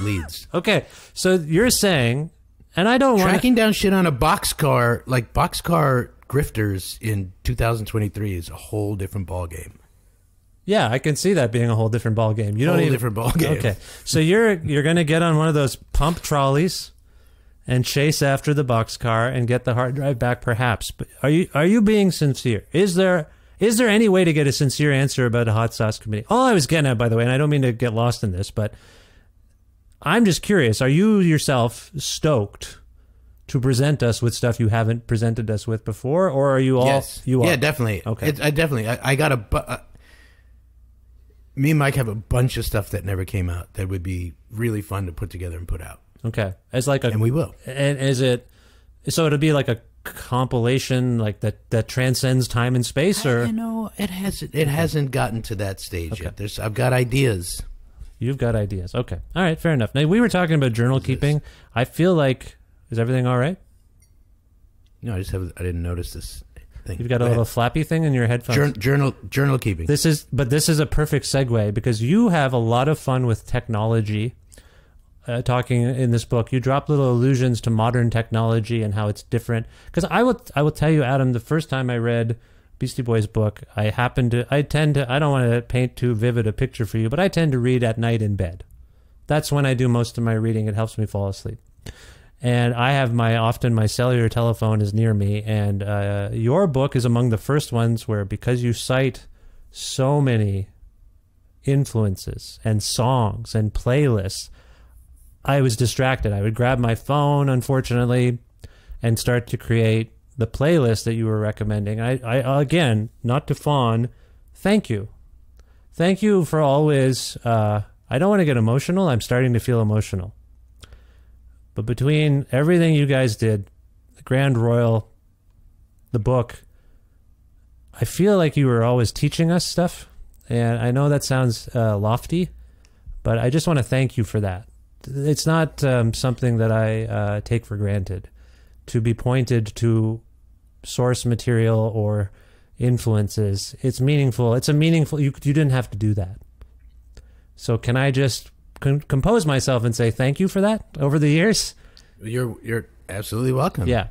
Leads. [LAUGHS] Okay. So you're saying, and I don't want Tracking down shit on a boxcar, like boxcar grifters in 2023, is a whole different ball game. Yeah, I can see that being a whole different ball game. You don't Whole even different ball game. Okay, so you're you're gonna get on one of those pump trolleys and chase after the boxcar and get the hard drive back, perhaps. But are you are you being sincere? Is there is there any way to get a sincere answer about a hot sauce committee? All I was getting at, by the way, and I don't mean to get lost in this, but I'm just curious: Are you yourself stoked to present us with stuff you haven't presented us with before, or are you all yes. you are? Yeah, definitely. Okay. It, I definitely. I, I got a. bu- Uh, me and Mike have a bunch of stuff that never came out that would be really fun to put together and put out, Okay, as like a and we will. And is it so? It'll be like a compilation, like that that transcends time and space, or you know, it hasn't. It hasn't gotten to that stage yet. There's. I've got ideas. You've got ideas. Okay. All right. Fair enough. Now we were talking about journal keeping. I feel like is everything all right? No, I just have. I didn't notice this thing. You've got a Go little ahead. flappy thing in your headphones. Jour- journal journal keeping. This is, but this is a perfect segue because you have a lot of fun with technology. Uh, talking in this book, you drop little allusions to modern technology and how it's different. Because I will, I will tell you, Adam, the first time I read Beastie Boys book, I happened to, I tend to, I don't want to paint too vivid a picture for you, but I tend to read at night in bed. That's when I do most of my reading. It helps me fall asleep. And I have my often my cellular telephone is near me, and uh, your book is among the first ones where because you cite so many influences and songs and playlists, I was distracted. I would grab my phone, unfortunately, and start to create the playlist that you were recommending. I, I again, not to fawn, thank you, thank you for always. Uh, I don't want to get emotional. I'm starting to feel emotional. But between everything you guys did, the Grand Royal, the book, I feel like you were always teaching us stuff. And I know that sounds uh, lofty, but I just want to thank you for that. It's not um, something that I uh, take for granted to be pointed to source material or influences. It's meaningful. It's a meaningful, you, you didn't have to do that. So can I just com- compose myself and say thank you for that over the years? You're you're absolutely welcome. Yeah.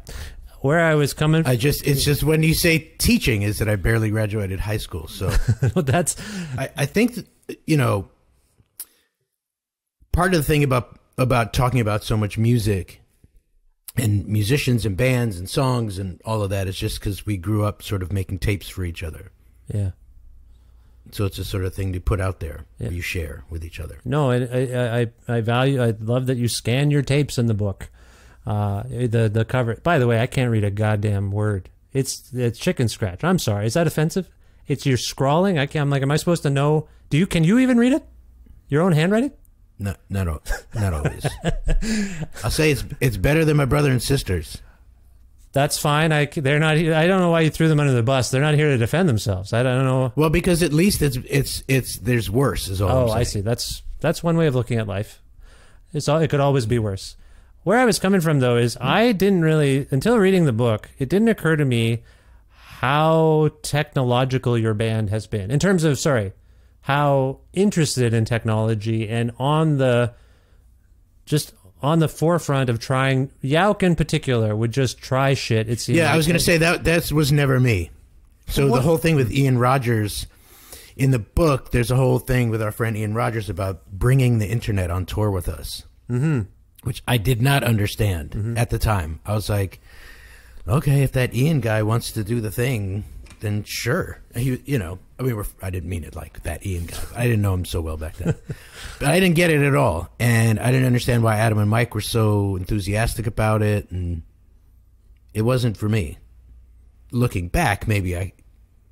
Where I was coming I just it's just when you say teaching is that I barely graduated high school, so [LAUGHS] that's I, I think that, you know part of the thing about about talking about so much music and musicians and bands and songs and all of that is just because we grew up sort of making tapes for each other. yeah. So it's a sort of thing to put out there Yeah. you share with each other. No, I, I I I value. I love that you scan your tapes in the book. Uh, the the cover. By the way, I can't read a goddamn word. It's it's chicken scratch. I'm sorry. Is that offensive? It's your scrawling. I can't. I'm like, am I supposed to know? Do you? Can you even read it? Your own handwriting? Not not not always. I'll say it's it's better than my brother and sisters. That's fine. I they're not. I don't know why you threw them under the bus. They're not here to defend themselves. I don't know. Well, because at least it's it's it's there's worse is all. Oh. I see. That's that's one way of looking at life. It's all, it could always be worse. Where I was coming from though is I didn't really until reading the book, it didn't occur to me how technological your band has been. In terms of sorry, how interested in technology and on the just on the forefront of trying Yauch in particular would just try shit. It seemed Yeah, I was going to say that that was never me. So the whole thing with Ian Rogers in the book, there's a whole thing with our friend Ian Rogers about bringing the internet on tour with us, mm-hmm. which I did not understand at the time. I was like, okay, if that Ian guy wants to do the thing, then sure. He, you know, I mean, we're, I didn't mean it like that Ian guy. I didn't know him so well back then, [LAUGHS] but I didn't get it at all, and I didn't understand why Adam and Mike were so enthusiastic about it, and it wasn't for me. Looking back, maybe I,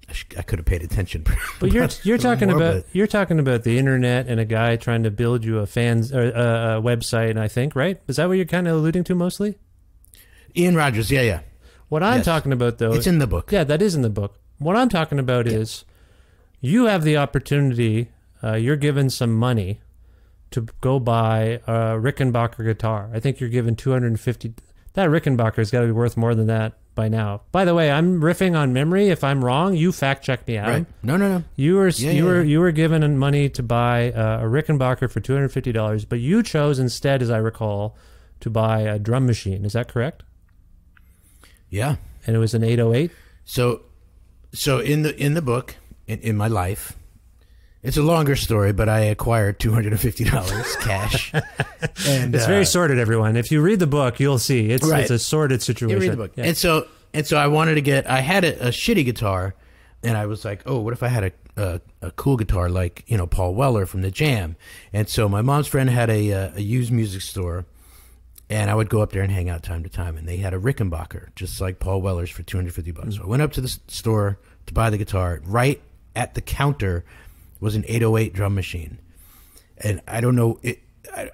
I, sh- I could have paid attention. [LAUGHS] But you're you're talking more, about you're talking about the internet and a guy trying to build you a fans or a, a website. I think right. Is that what you're kind of alluding to mostly? Ian Rogers, yeah, yeah, What I'm Yes. talking about though, it's in the book. yeah, that is in the book. What I'm talking about is you have the opportunity. Uh, you're given some money to go buy a Rickenbacker guitar. I think you're given 250. That Rickenbacker's got to be worth more than that by now. By the way, I'm riffing on memory. If I'm wrong, you fact check me out. Right? No, no, no. You were Yeah, you yeah, were yeah. you were given money to buy uh, a Rickenbacker for two hundred fifty dollars, but you chose instead, as I recall, to buy a drum machine. Is that correct? Yeah. And it was an eight hundred eight. So, so in the in the book, in, in my life, it's a longer story, but I acquired two hundred and fifty dollars [LAUGHS] cash. and It's uh, very sorted, everyone. If you read the book, you'll see it's Right. it's a sorted You situation. read the book. Yeah. And so and so I wanted to get I had a, a shitty guitar and I was like, "Oh, what if I had a, a a cool guitar like, you know, Paul Weller from the Jam?" And so my mom's friend had a uh, a used music store and I would go up there and hang out time to time and they had a Rickenbacker just like Paul Weller's for 250 bucks. So I went up to the store to buy the guitar. Right at the counter was an 808 drum machine. And I don't know it I,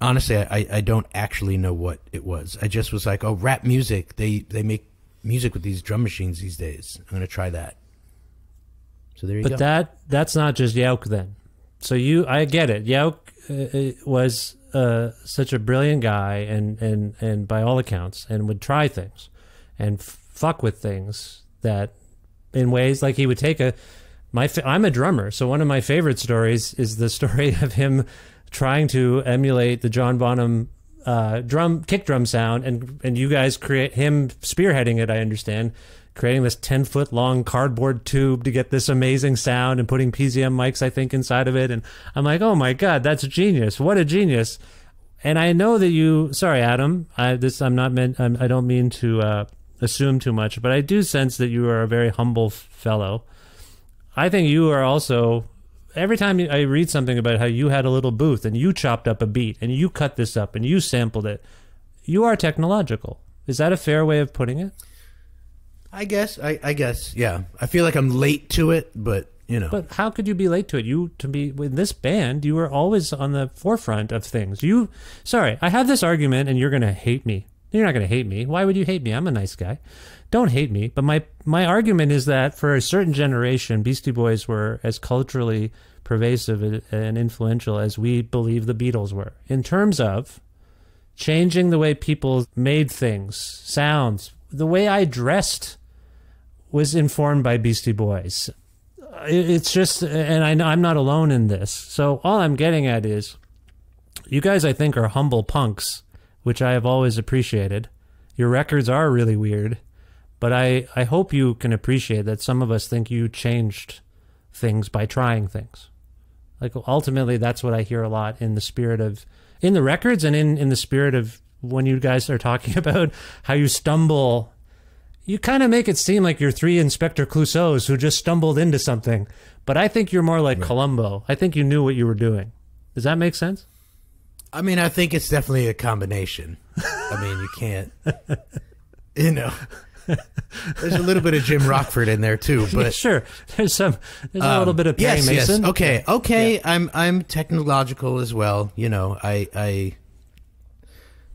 honestly, I, I don't actually know what it was. I just was like, oh, rap music. They they make music with these drum machines these days. I'm gonna try that. So there you but go. that that's not just Yauch then. So you, I get it. Yauch uh, was uh, such a brilliant guy, and and and by all accounts, and would try things, and f- fuck with things that, in ways like he would take a. My I'm a drummer, so one of my favorite stories is the [LAUGHS] story of him trying to emulate the John Bonham uh, drum kick drum sound, and and you guys create him spearheading it. I understand creating this 10 foot long cardboard tube to get this amazing sound and putting PZM mics, I think, inside of it. And I'm like, oh my God, that's genius. What a genius. And I know that you, sorry, Adam, I, this, I'm not meant, I'm, I don't mean to uh, assume too much, but I do sense that you are a very humble fellow. I think you are also, every time I read something about how you had a little booth and you chopped up a beat and you cut this up and you sampled it, you are technological. Is that a fair way of putting it? I guess. I, I guess. Yeah. I feel like I'm late to it, but you know. But how could you be late to it? You to be with this band, you were always on the forefront of things. You, sorry, I have this argument, and you're gonna hate me. You're not gonna hate me. Why would you hate me? I'm a nice guy. Don't hate me. But my my argument is that for a certain generation, Beastie Boys were as culturally pervasive and influential as we believe the Beatles were in terms of changing the way people made things, sounds, the way I dressed was informed by Beastie Boys. It's just, and I know I'm not alone in this. So all I'm getting at is, you guys, I think, are humble punks, which I have always appreciated. Your records are really weird, but I, I hope you can appreciate that some of us think you changed things by trying things. Like ultimately, that's what I hear a lot in the spirit of in the records and in in the spirit of when you guys are talking [LAUGHS] about how you stumble you kind of make it seem like you're three Inspector Clouseaus who just stumbled into something. But I think you're more like right. Columbo. I think you knew what you were doing. Does that make sense? I mean, I think it's definitely a combination. I mean, you can't, you know. There's a little bit of Jim Rockford in there too, but yeah, [LAUGHS] sure, there's some, there's um, a little bit of Perry yes, Mason. Yes. Okay, okay, yeah. I'm I'm technological as well. You know, I I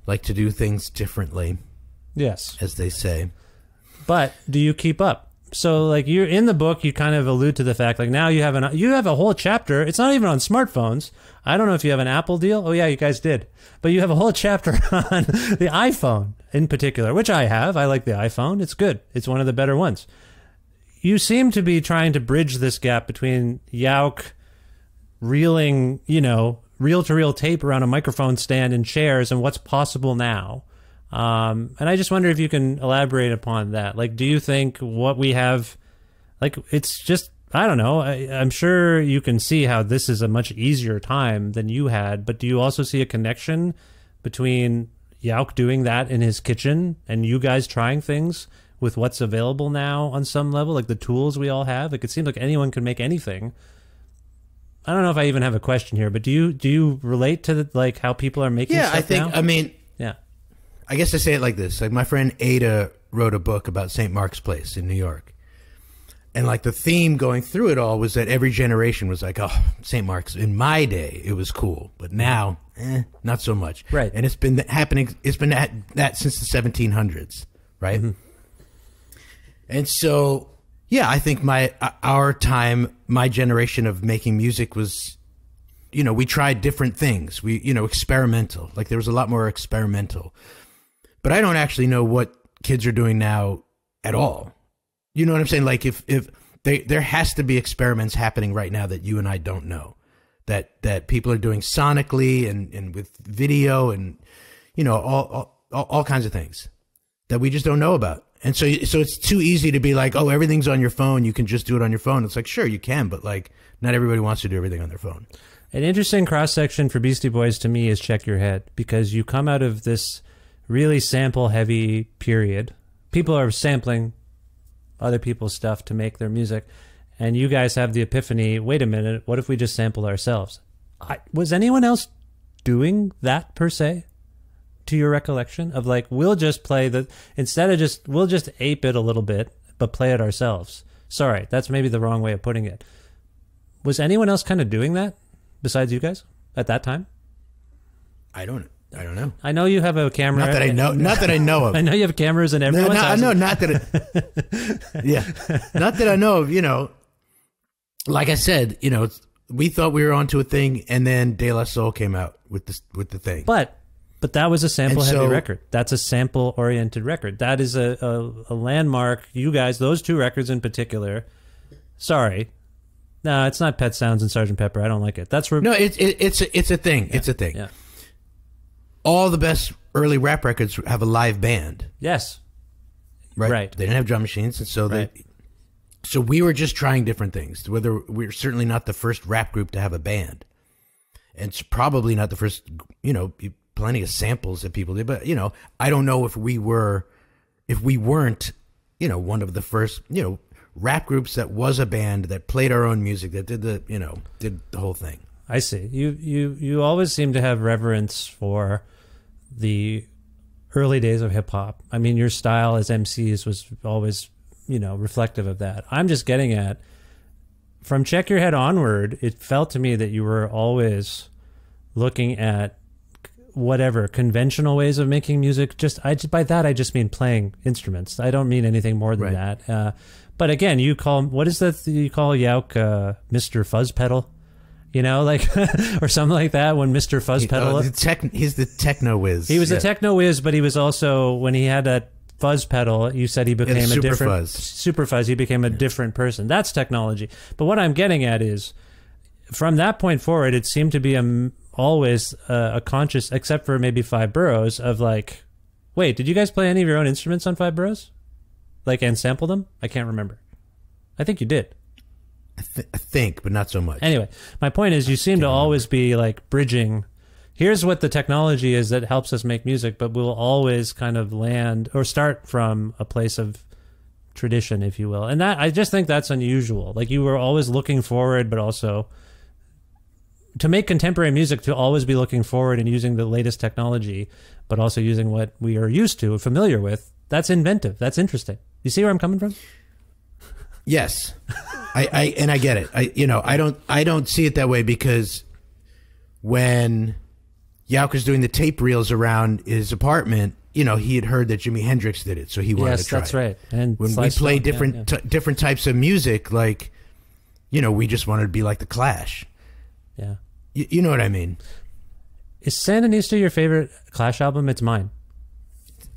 like to do things differently. Yes, as they say but do you keep up? So like you're in the book, you kind of allude to the fact like now you have an you have a whole chapter. It's not even on smartphones. I don't know if you have an Apple deal. Oh yeah, you guys did, but you have a whole [LAUGHS] chapter on the iPhone in particular, which I have. I like the iPhone. It's good. It's one of the better ones. You seem to be trying to bridge this gap between Yauch reeling, you know, reel to reel tape around a microphone stand and chairs and what's possible now um, and I just wonder if you can elaborate upon that. Like, do you think what we have, like, it's just, I don't know. I, am sure you can see how this is a much easier time than you had, but do you also see a connection between Yauch doing that in his kitchen and you guys trying things with what's available now on some level, like the tools we all have? Like, it seems like anyone can make anything. I don't know if I even have a question here, but do you do you relate to the, like how people are making? Stuff? Yeah, I think. Now? I mean, yeah. I guess I say it like this: like my friend Ada wrote a book about St. Mark's Place in New York, and like the theme going through it all was that every generation was like, "Oh, St. Mark's in my day it was cool, but now, eh, not so much." Right. And it's been happening. It's been that, that since the 1700s, right? Mm-hmm. And so, yeah, I think my our time, my generation of making music was you know, we tried different things. We, you know, experimental. Like there was a lot more experimental but I don't actually know what kids are doing now at all. You know what I'm saying? Like if if they there has to be experiments happening right now that you and I don't know. That that people are doing sonically and and with video and you know all all, all kinds of things that we just don't know about. And so so it's too easy to be like, "Oh, everything's on your phone. You can just do it on your phone." It's like, "Sure, you can, but like not everybody wants to do everything on their phone." An interesting cross section for Beastie Boys to me is Check Your Head because you come out of this really sample heavy period. People are sampling other people's stuff to make their music. And you guys have the epiphany wait a minute, what if we just sample ourselves? I, was anyone else doing that per se? To your recollection of like, we'll just play the, instead of just, we'll just ape it a little bit, but play it ourselves. Sorry, that's maybe the wrong way of putting it. Was anyone else kind of doing that besides you guys at that time? I don't I don't know. I know you have a camera. Not that I know. Not that I know of. [LAUGHS] I know you have cameras in everyone's no, house. No, not that. It, [LAUGHS] yeah, not that I know of. You know, like I said, you know, we thought we were onto a thing, and then De La Soul came out with this with the thing. But but that was a sample heavy so- record. That's a sample oriented record. That is a, a, a landmark. You guys, those two records in particular. Sorry. No, it's not Pet Sounds and Sergeant Pepper. I don't like it. That's re- no, it's it, it's a, it's a thing. it's a thing. Yeah. All the best early rap records have a live band, Yes. right? Right. They didn't have drum machines, and so Right. they. So we were just trying different things. Whether we're certainly not the first rap group to have a band, and it's probably not the first. You know, plenty of samples that people did, but you know, I don't know if we were, if we weren't, you know, one of the first, you know, rap groups that was a band that played our own music that did the, you know, did the whole thing. I see. You you you always seem to have reverence for the early days of hip hop. I mean, your style as MCs was always, you know, reflective of that. I'm just getting at from Check Your Head onward, it felt to me that you were always looking at whatever conventional ways of making music. Just I by that I just mean playing instruments. I don't mean anything more than Right. that. Uh, but again, you call what is that you call Yauch uh, Mr. Fuzz Pedal? You know, like [LAUGHS] or something like that. When Mr. Fuzz Pedal, Oh, the tech, he's the techno whiz. he was Yeah. a techno whiz, but he was also when he had that fuzz pedal. You said he became a different fuzz. super fuzz. He became a different person. That's technology. But what I'm getting at is, from that point forward, it seemed to be a always uh, a conscious, except for maybe Five Boroughs, of like, wait, did you guys play any of your own instruments on Five Boroughs, like and sample them? I can't remember. I think you did. I, th- I think, but not so much. Anyway, my point is, you seem to always be like bridging. Here's what the technology is that helps us make music, but we'll always kind of land or start from a place of tradition, if you will. And that I just think that's unusual. Like you were always looking forward, but also to make contemporary music to always be looking forward and using the latest technology, but also using what we are used to, familiar with. That's inventive. That's interesting. You see where I'm coming from? Yes, I, I and I get it. I you know I don't I don't see it that way because when was doing the tape reels around his apartment, you know he had heard that Jimi Hendrix did it, so he wanted yes, to try. Yes, that's it. right. And When we play yeah, different yeah. T- different types of music, like you know, we just wanted to be like the Clash. yeah. You, you know what I mean? Is Sandinista your favorite Clash album? It's mine.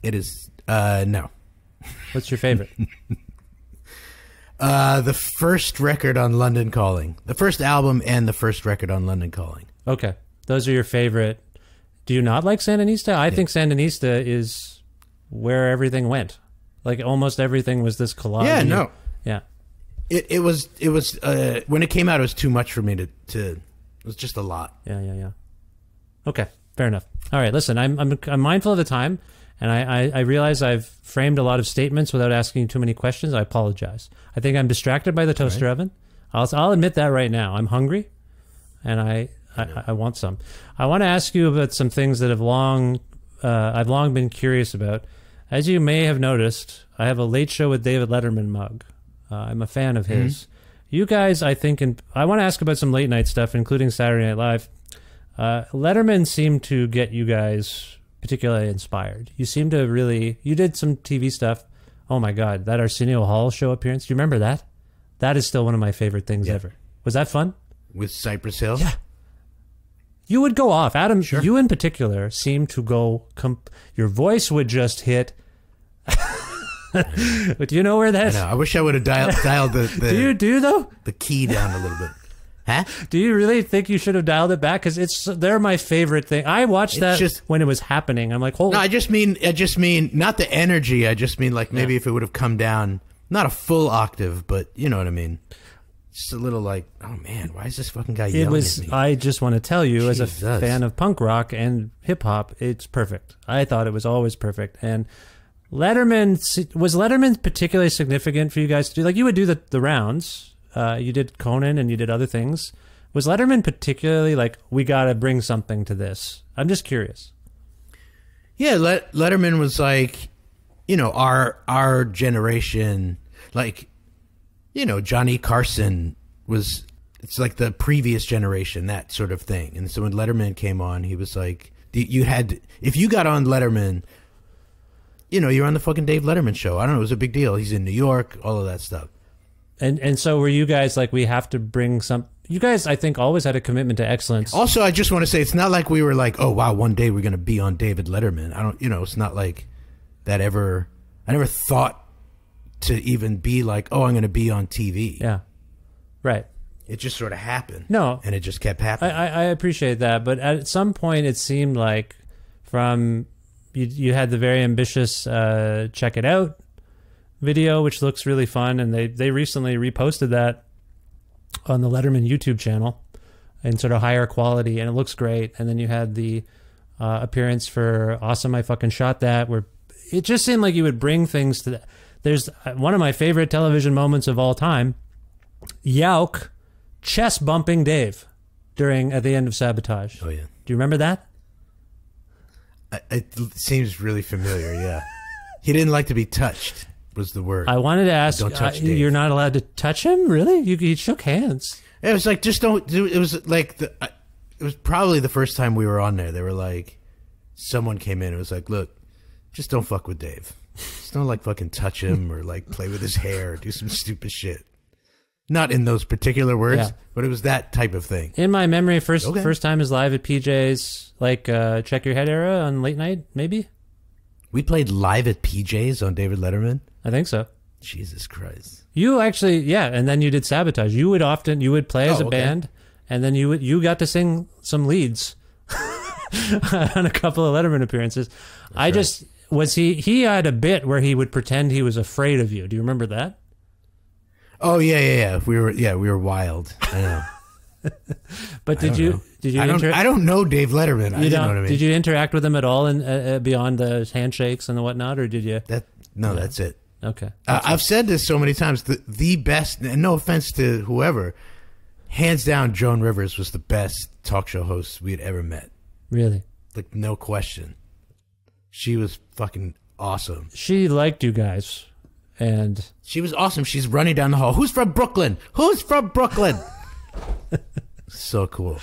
It is. Uh, no. What's your favorite? [LAUGHS] Uh, the first record on London Calling, the first album, and the first record on London Calling. okay, those are your favorite. Do you not like Sandinista? I think Sandinista is where everything went. Like almost everything was this collage. Yeah, no. Yeah. It it was it was uh, when it came out, it was too much for me to to. It was just a lot. Yeah, yeah, yeah. Okay, fair enough. All right, listen, I'm I'm, I'm mindful of the time, and I, I I realize I've framed a lot of statements without asking you too many questions. I apologize. I think I'm distracted by the toaster oven. I'll I'll admit that right now. I'm hungry, and I I, I want some. I want to ask you about some things that have long uh, I've long been curious about. As you may have noticed, I have a Late Show with David Letterman mug. Uh, I'm a fan of his. You guys, I think, and I want to ask about some late night stuff, including Saturday Night Live. Uh, Letterman seemed to get you guys particularly inspired. You seem to really. You did some TV stuff. Oh my God, that Arsenio Hall show appearance. Do you remember that? That is still one of my favorite things ever. Was that fun? With Cypress Hill, Yeah. You would go off, Adam. You in particular seem to go. Comp- your voice would just hit. but [LAUGHS] do you know where I that? know. I wish I would have dialed, dialed the the, [LAUGHS] Do you do though? the key down a little bit. Huh? Do you really think you should have dialed it back? Because it's they're my favorite thing. I watched that just- when it was happening. I'm like, holy. No, I just mean I just mean not the energy. I just mean like maybe Yeah. if it would have come down, not a full octave, but you know what I mean. Just a little like, oh man, why is this fucking guy it yelling was. at me? I just want to tell you, as a fan of punk rock and hip hop, it's perfect. I thought it was always perfect. And Letterman was Letterman particularly significant for you guys to do. Like you would do the the rounds. Uh, you did Conan and you did other things. Was Letterman particularly like we got to bring something to this? I'm just curious. Yeah, Let- Letterman was like, you know, our our generation, like, you know, Johnny Carson was. It's like the previous generation, that sort of thing. And so when Letterman came on, he was like, you had if you got on Letterman, you know, you're on the fucking Dave Letterman show. I don't know, it was a big deal. He's in New York, all of that stuff. And and so were you guys like we have to bring some you guys, I think, always had a commitment to excellence. Also, I just want to say it's not like we were like, oh wow, one day we're gonna be on David Letterman. I don't, you know, it's not like that ever. I never thought to even be like, oh, I'm gonna be on TV. yeah, right. It just sort of happened. No. and it just kept happening. I, I appreciate that, but at some point, it seemed like from you, you had the very ambitious uh, check it out video, which looks really fun, and they they recently reposted that on the Letterman YouTube channel in sort of higher quality, and it looks great. And then you had the uh, appearance for "Awesome, I fucking shot that," where it just seemed like you would bring things to. The, there's uh, one of my favorite television moments of all time. Yauch chest bumping Dave during at the end of Sabotage. oh yeah, Do you remember that? It seems really familiar. Yeah, he didn't like to be touched. Was the word? I wanted to ask. Don't touch uh, Dave. you're not allowed to touch him, really? You, you shook hands. It was like just don't do. It was like the. I- It was probably the first time we were on there. They were like, someone came in. It was like, look, just don't fuck with Dave. Just don't like fucking touch him or like play with his hair or do some stupid shit. Not in those particular words, Yeah. but it was that type of thing. In my memory, first Okay. first time is live at PJ's, like uh, Check Your Head era on late night, maybe. We played live at PJ's on David Letterman. I think so. Jesus Christ. You actually, yeah, and then you did Sabotage. You would often you would play as Oh, a okay. band, and then you would you got to sing some leads [LAUGHS] on a couple of Letterman appearances. I just was he he had a bit where he would pretend he was afraid of you. Do you remember that? Oh yeah, yeah, yeah. We were yeah, we were wild. I know. [LAUGHS] [LAUGHS] But did you know. did you I don't inter- I don't know Dave Letterman. I you know don't- what I mean. did you interact with him at all and uh, uh, beyond the handshakes and the whatnot, or did you? that no, that's it. Okay, Uh, I've said this so many times. The, the best, and no offense to whoever, hands down, Joan Rivers was the best talk show host we had ever met. really. Like, no question. She was fucking awesome. She liked you guys, and She was awesome. She's running down the hall. Who's from Brooklyn? Who's from Brooklyn? [LAUGHS] so cool.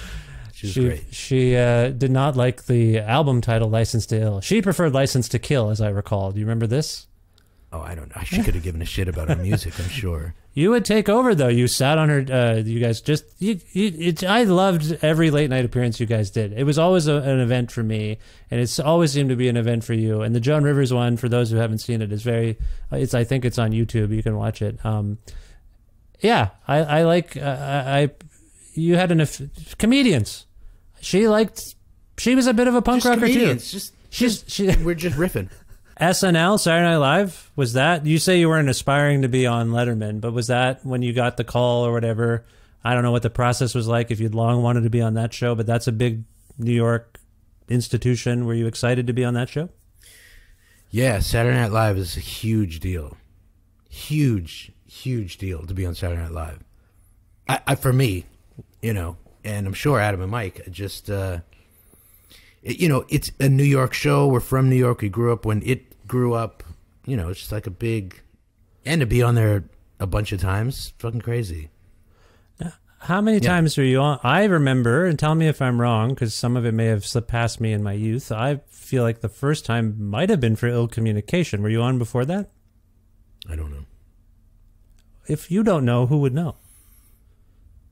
She was she great. she uh, did not like the album title "Licensed to Ill." She preferred "License to Kill," as I recall. Do you remember this? Oh, I don't know. She could have given a shit about her music, I'm sure. [LAUGHS] You would take over though. You sat on her. Uh, you guys just. You, you, it, I loved every late night appearance you guys did. It was always a, an event for me, and it's always seemed to be an event for you. And the Joan Rivers one, for those who haven't seen it, is very. It's. I think it's on YouTube. You can watch it. Um, yeah, I, I like. Uh, I, I. You had an comedians. She liked. She was a bit of a punk Just rocker comedians. too. Just, She's she. we're just riffing. [LAUGHS] SNL, Saturday Night Live, was that? You say you weren't aspiring to be on Letterman, but was that when you got the call or whatever? I don't know what the process was like if you'd long wanted to be on that show, but that's a big New York institution. Were you excited to be on that show? Yeah, Saturday Night Live is a huge deal. Huge, huge deal to be on Saturday Night Live. I, I for me, you know, and I'm sure Adam and Mike just uh it, you know, it's a New York show. We're from New York. We grew up when it grew up. You know, it's just like a big and to be on there a bunch of times, fucking crazy. How many Yeah. times were you on? I remember, and tell me if I'm wrong, because some of it may have slipped past me in my youth. I feel like the first time might have been for ill communication. Were you on before that? I don't know. If you don't know, who would know?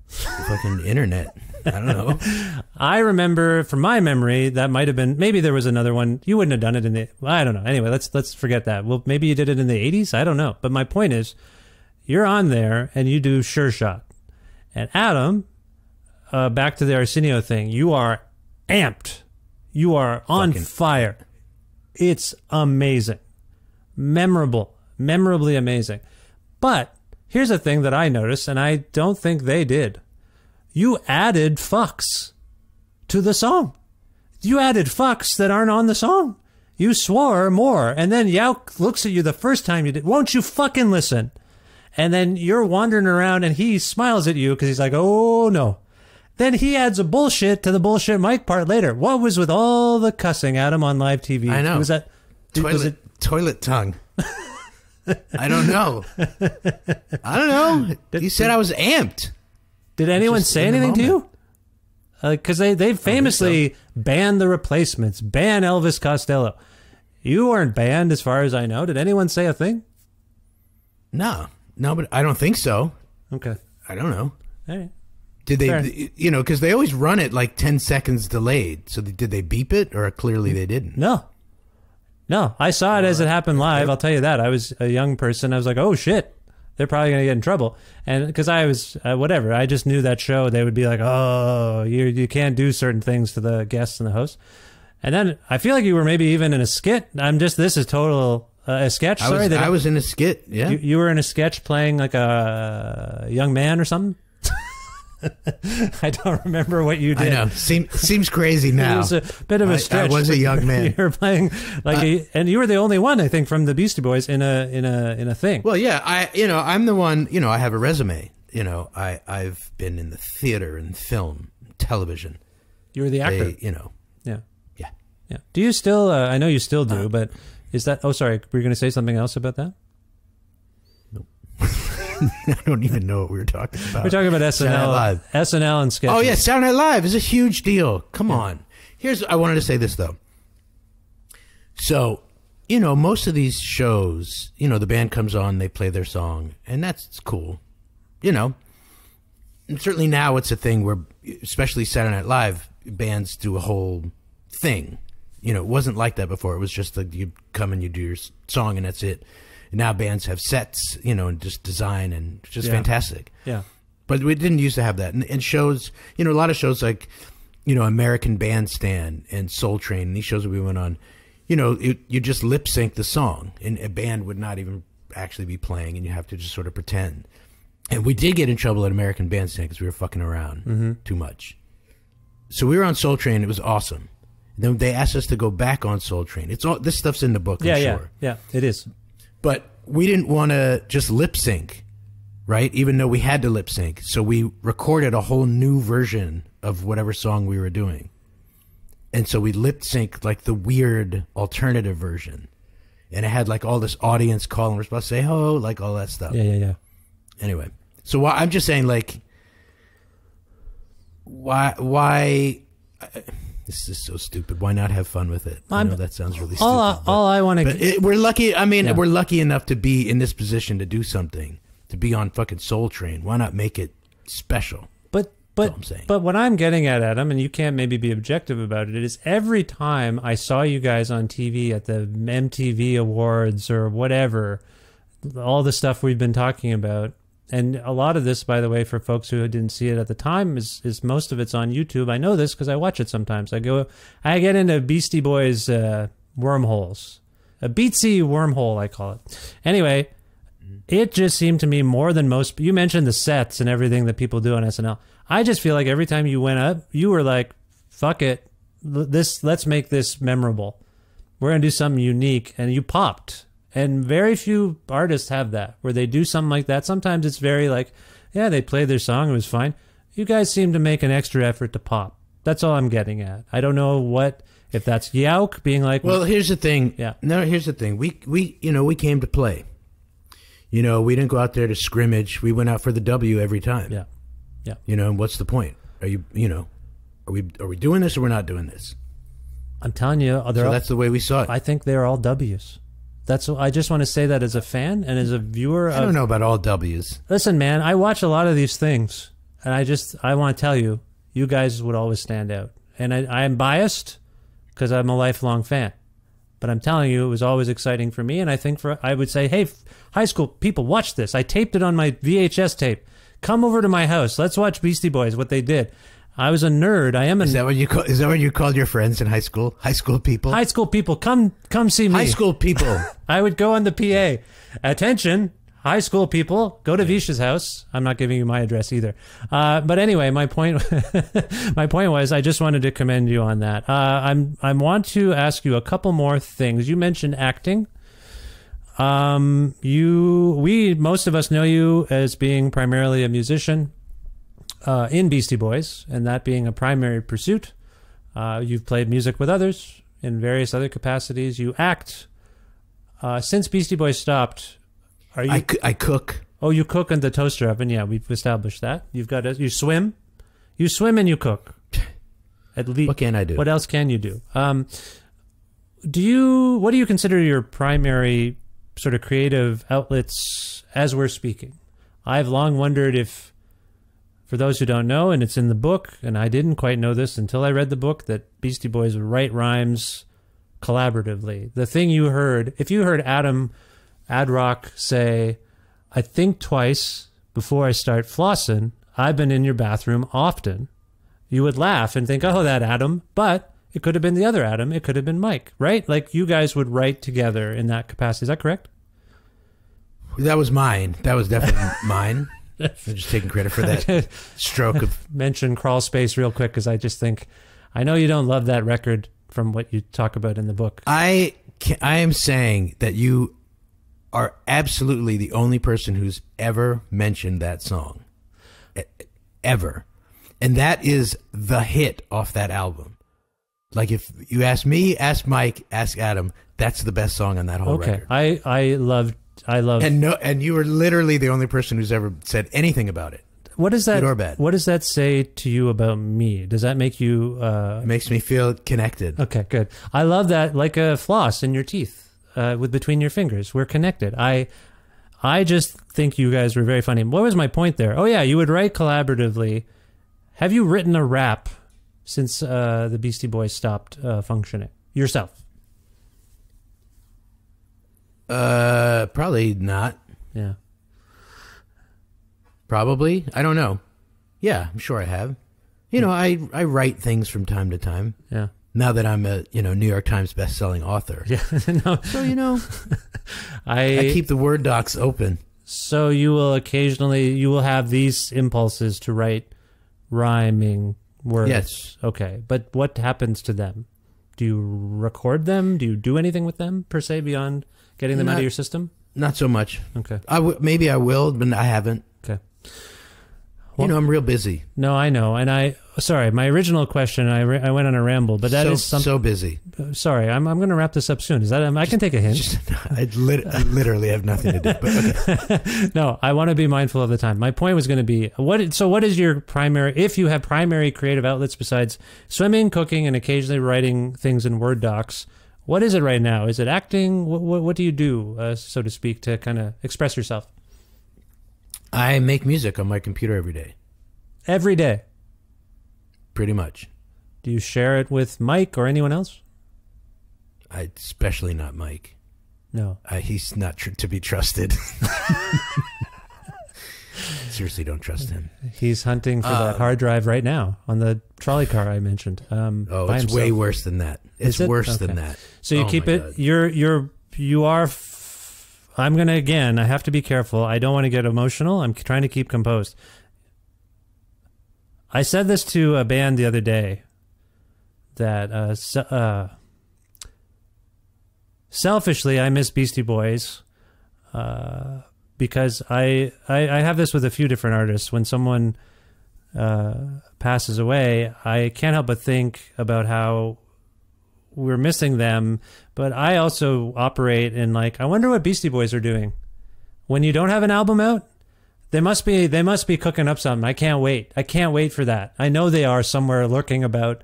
Fucking internet. I don't know. [LAUGHS] I remember from my memory that might have been maybe there was another one. You wouldn't have done it in the I don't know. Anyway, let's let's forget that. Well, maybe you did it in the 80s. I don't know. But my point is you're on there and you do Sure Shot. And Adam, uh, back to the Arsenio thing, you are amped. You are on Fucking- fire. It's amazing. Memorable. Memorably amazing. But here's a thing that I noticed, and I don't think they did you added fucks to the song. You added fucks that aren't on the song. You swore more. And then Yauch looks at you the first time you did. Won't you fucking listen? And then you're wandering around and he smiles at you because he's like, oh no. Then he adds a bullshit to the bullshit Mike part later. What was with all the cussing at him on live TV? I know. Was that toilet was it toilet tongue. [LAUGHS] I don't know. I don't know. You said I was amped. Did anyone say anything to you? Uh, moment. Because they they famously banned the replacements, ban Elvis Costello. You weren't banned, as far as I know. Did anyone say a thing? No, no, but I don't think so. Okay, I don't know. all right. Did they, Fair. you know, because they always run it like 10 seconds delayed. So they, did they beep it or clearly they didn't? No. No, I saw it as it happened live. I'll tell you that. I was a young person. I was like, oh shit, they're probably going to get in trouble. And because I was, uh, whatever, I just knew that show, they would be like, oh, you, you can't do certain things to the guests and the host. And then I feel like you were maybe even in a skit. I'm just, this is total uh, a sketch. I Sorry was, that I was in a skit. Yeah. you, you were in a sketch playing like a young man or something. [LAUGHS] I don't remember what you I did. know. Seem, seems crazy [LAUGHS] now. It was a bit of a stretch. I was a young [LAUGHS] man. Uh, you were playing like, a, and you were the only one I think from the Beastie Boys in a in a in a thing. Well, yeah, I you know I'm the one. You know, I have a resume. You know, I I've been in the theater and film, television. you were the actor. They, you know, yeah, yeah. yeah. Do you still? Uh, I know you still do, but is that? Oh, sorry. Were you going to say something else about that? [LAUGHS] I don't even know what we were talking about. We're talking about SNL, Live. SNL and sketches. Oh yeah, Saturday Night Live is a huge deal. Come on. Here's I wanted to say this though. So, you know, most of these shows, you know, the band comes on, they play their song, and that's cool. You know. And certainly now it's a thing where especially Saturday Night Live bands do a whole thing. You know, it wasn't like that before. It was just like you come and you do your song and that's it. Now bands have sets, you know, and just design and just Yeah. fantastic. yeah. But we didn't used to have that. And, and shows, you know, a lot of shows like, you know, American Bandstand and Soul Train, and these shows that we went on, you know, it, you just lip sync the song, and a band would not even actually be playing, and you have to just sort of pretend. And we did get in trouble at American Bandstand because we were fucking around mm-hmm. too much. So we were on Soul Train. It was awesome. Then they asked us to go back on Soul Train. It's all this stuff's in the book. I'm Yeah, yeah, sure yeah. It is. But we didn't want to just lip sync, right? Even though we had to lip sync. So we recorded a whole new version of whatever song we were doing. And so we lip synced like the weird alternative version. And it had like all this audience call and to say, oh, like all that stuff. Yeah, yeah, yeah. Anyway, so why, I'm just saying, like, why, why, I- this is so stupid. Why not have fun with it? I know that sounds really stupid. All, I, all I want to. we're lucky. I mean, Yeah. we're lucky enough to be in this position to do something, to be on fucking Soul Train. Why not make it special? But but I'm saying. but what I'm getting at, Adam, and you can't maybe be objective about it, is every time I saw you guys on TV at the MTV Awards or whatever, all the stuff we've been talking about, and a lot of this, by the way, for folks who didn't see it at the time, is is most of it's on YouTube. I know this because I watch it sometimes. I go, I get into Beastie Boys uh, wormholes, a Beatsy wormhole, I call it. Anyway, it just seemed to me more than most. You mentioned the sets and everything that people do on SNL. I just feel like every time you went up, you were like, "Fuck it, this let's make this memorable. We're gonna do something unique," and you popped. And very few artists have that, where they do something like that. Sometimes it's very like, yeah, they played their song, it was fine. You guys seem to make an extra effort to pop. That's all I'm getting at. I don't know what if that's Yauk being like, Well, here's the thing. Yeah. No, here's the thing. We we you know we came to play. You know, we didn't go out there to scrimmage. We went out for the W every time. yeah, Yeah. You know, and what's the point? Are you you know, are we are we doing this or we're not doing this? I'm telling you, So all, that's the way we saw it. I think they're all W's. That's I just want to say that as a fan and as a viewer. I don't know about all W's. Listen, man, I watch a lot of these things, and I just I want to tell you, you guys would always stand out. And I, I am biased because I'm a lifelong fan, but I'm telling you, it was always exciting for me. And I think for I would say, hey, high school people, watch this. I taped it on my VHS tape. Come over to my house. Let's watch Beastie Boys. What they did. I was a nerd. I am a Is that what you call? Is that what you called your friends in high school? High school people. high school people. Come come see me. High school people. [LAUGHS] I would go on the PA. Attention, high school people, go to Vish's house. I'm not giving you my address either. Uh, but anyway, my point, [LAUGHS] my point was, I just wanted to commend you on that. Uh, I'm, I want to ask you a couple more things. You mentioned acting. Um, you, we, most of us know you as being primarily a musician uh, in Beastie Boys, and that being a primary pursuit. Uh, you've played music with others in various other capacities. You act. Uh, since Beastie Boys stopped, are you? I, I cook. oh, you cook in the toaster oven. Yeah, we've established that. You've got a, you swim, you swim and you cook. [LAUGHS] At least, What can I do? what else can you do? Um, do you? What do you consider your primary sort of creative outlets as we're speaking? I've long wondered if For those who don't know, and it's in the book, and I didn't quite know this until I read the book, that Beastie Boys write rhymes collaboratively. The thing you heard, if you heard Adam Ad-Rock say, I think twice before I start flossing, I've been in your bathroom often, you would laugh and think, oh, that Adam. But it could have been the other Adam. It could have been Mike, right? Like you guys would write together in that capacity. Is that correct? That was mine. That was definitely [LAUGHS] mine. I'm just taking credit for that [LAUGHS] stroke of. Mention Crawl Space real quick because I just think, I know you don't love that record from what you talk about in the book. I ca- I am saying that you are absolutely the only person who's ever mentioned that song, ever, and that is the hit off that album. Like if you ask me, ask Mike, ask Adam, that's the best song on that whole Okay, record. I I loved I love. And no, and you were literally the only person who's ever said anything about it. what does that good or bad. What does that say to you about me? Does that make you? Uh, It makes me feel connected. okay, good. I love that, like a floss in your teeth, uh, with between your fingers. We're connected. I I just think you guys were very funny. What was my point there? Oh yeah, you would write collaboratively. Have you written a rap since uh, the Beastie Boys stopped uh, functioning yourself? Uh, probably not. Yeah. Probably. I don't know. Yeah, I'm sure I have. You know, I I write things from time to time. Yeah. Now that I'm a you know New York Times best-selling author, [LAUGHS] Yeah. [LAUGHS] no, so you know [LAUGHS] I, I keep the word docs open. So you will occasionally you will have these impulses to write rhyming words. Yes. Okay. But what happens to them? Do you record them? Do you do anything with them per se beyond getting them out of your system? Not so much. Okay. I w- maybe I will, but I haven't. Okay. you know, I'm real busy. No, I know. And I sorry, my original question I, I went on a ramble, but that so, is something so busy. Uh, sorry. I'm I'm going to wrap this up soon. Is that um, I can take a hint? Just, [LAUGHS] I, lit- I literally have nothing to do. But okay. [LAUGHS] no, I want to be mindful of the time. My point was going to be what. So, what is your primary? If you have primary creative outlets besides swimming, cooking, and occasionally writing things in Word docs, what is it right now? Is it acting? What What, what do you do, uh, so to speak, to kind of express yourself I make music on my computer every day, every day? pretty much. Do you share it with Mike or anyone else? I especially not Mike. No. Uh, he's not tr- to be trusted. [LAUGHS] Seriously, don't trust him. He's hunting for that hard drive right now on the trolley car I mentioned. Um, Oh, it's himself. way worse than that. It's it? worse Okay. than that. So you Oh keep it. God. You're you're you are. F- I'm gonna again. I have to be careful. I don't want to get emotional. I'm trying to keep composed. I said this to a band the other day. That uh, se- uh, selfishly, I miss Beastie Boys. Uh, because I, I I have this with a few different artists. When someone uh, passes away, I can't help but think about how we're missing them. But I also operate in like, I wonder what Beastie Boys are doing when you don't have an album out. They must be they must be cooking up something. I can't wait. I can't wait for that. I know they are somewhere lurking about.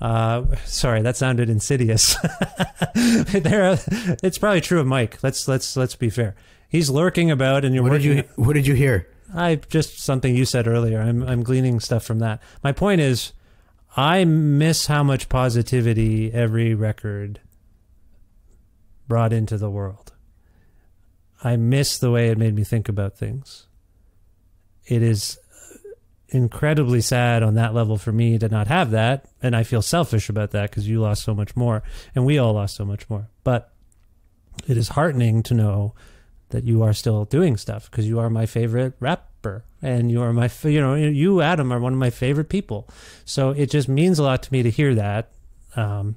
Uh, [LAUGHS] sorry, that sounded insidious. [LAUGHS] They're, it's probably true of Mike. Let's let's let's be fair. He's lurking about, and you're What did you What did you hear? I just something you said earlier. I'm I'm gleaning stuff from that. My point is, I miss how much positivity every record brought into the world. I miss the way it made me think about things. It is incredibly sad on that level for me to not have that, and I feel selfish about that because you lost so much more, and we all lost so much more. But it is heartening to know that you are still doing stuff because you are my favorite rapper and you are my you know you Adam are one of my favorite people so it just means a lot to me to hear that um,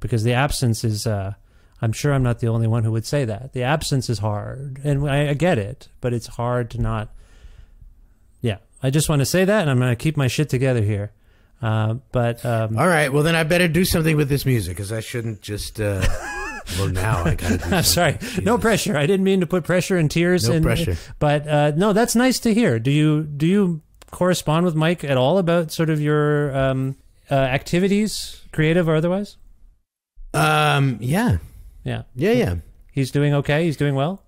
because the absence is uh, I'm sure I'm not the only one who would say that the absence is hard and I, I get it but it's hard to not yeah I just want to say that and I'm going to keep my shit together here uh, but um, All right. Well, then I better do something with this music because I shouldn't just. Uh, [LAUGHS] [LAUGHS] well, now I got to. [LAUGHS] I'm sorry. No pressure. I didn't mean to put pressure and tears. No and, pressure. But uh, no, that's nice to hear. Do you do you correspond with Mike at all about sort of your um, uh, activities, creative or otherwise? Um. Yeah. Yeah, Yeah. Yeah. he's doing okay. He's doing well.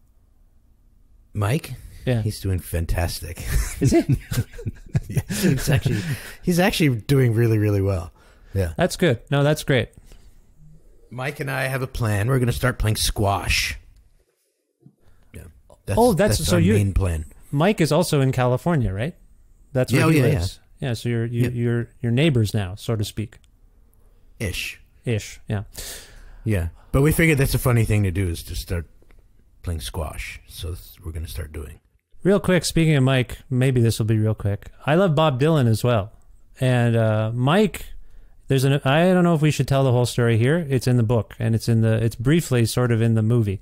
Mike. Yeah. He's doing fantastic. Is he? [LAUGHS] Yeah, he's actually he's actually doing really really well. Yeah. That's good. No, that's great. Mike and I have a plan. We're going to start playing squash. Yeah. That's, Oh, that's- so our you- main plan. Mike is also in California, right? That's where Yeah, oh, he yeah, lives. Yeah. so you're you, Yep. you're you're neighbors now, so to speak, Ish. ish. Yeah. Yeah. But we figured that's a funny thing to do is to start playing squash. So we're going to start doing. Real quick, speaking of Mike, maybe this will be real quick. I love Bob Dylan as well, and uh, Mike. There's an. I don't know if we should tell the whole story here. It's in the book, and it's in the. It's briefly sort of in the movie.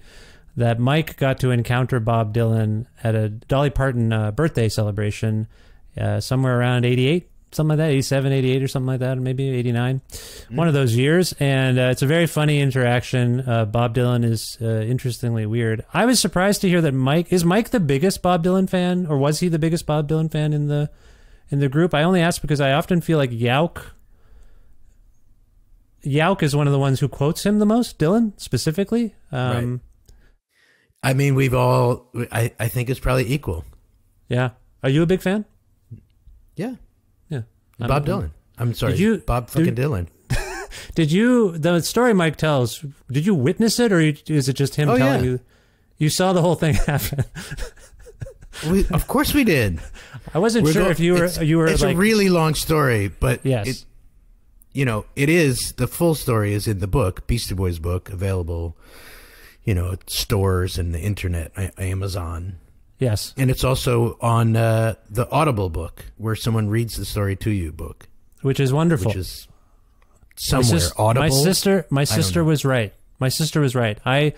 That Mike got to encounter Bob Dylan at a Dolly Parton uh, birthday celebration, uh, somewhere around '88, something like that, '87, '88, or something like that, maybe '89, one of those years. And uh, it's a very funny interaction. Uh, Bob Dylan is uh, interestingly weird. I was surprised to hear that Mike is Mike the biggest Bob Dylan fan, or was he the biggest Bob Dylan fan in the in the group? I only ask because I often feel like Yauch. Yauch is one of the ones who quotes him the most, Dylan specifically. Um, I mean, we've all, I, I think it's probably equal. Yeah, are you a big fan? Yeah. Yeah, Bob I'm- Dylan. I'm sorry. Did you- Bob fucking did- Dylan. [LAUGHS] Did you the story Mike tells? Did you witness it, or is it just him Oh, telling yeah. you? You saw the whole thing [LAUGHS] happen. We, of course we did. I wasn't We're sure go- if you were it's, you were It's like a really long story, but Yes. it, you know, it is the full story is in the book, Beastie Boys book, available, you know, at stores and the internet, Amazon, yes, and it's also on uh, the Audible book where someone reads the story to you book, which is wonderful. which is my, somewhere sis- Audible. my sister, my sister was right. My sister was right. I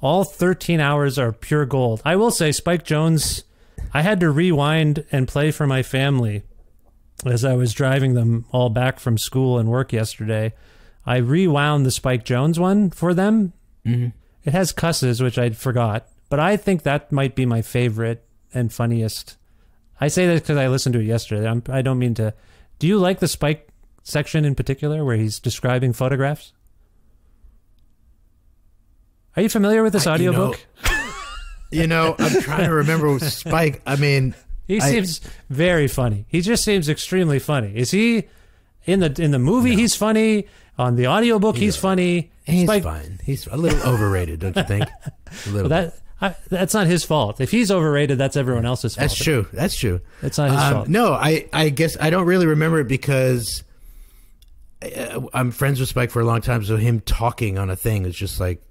all 13 hours are pure gold. I will say, Spike Jonze. I had to rewind and play for my family as I was driving them all back from school and work yesterday. I rewound the Spike Jonze one for them. Mm-hmm. It has cusses, which I'd forgot, but I think that might be my favorite and funniest. I say that because I listened to it yesterday. I'm, I don't mean to. Do you like the Spike section in particular where he's describing photographs? Are you familiar with this I- you audiobook? [LAUGHS] You know, I'm trying to remember Spike. I mean, He I- seems very funny. He just seems extremely funny. Is he in the in the movie? He's funny. On the audiobook, he's funny. he's Spike- fine. He's a little overrated, don't you think? [LAUGHS] A little. That I, that's not his fault. If he's overrated, that's everyone else's fault. That's true. That's true. It's not his Um, fault. No, I, I guess I don't really remember it because uh, I'm friends with Spike for a long time. So him talking on a thing is just like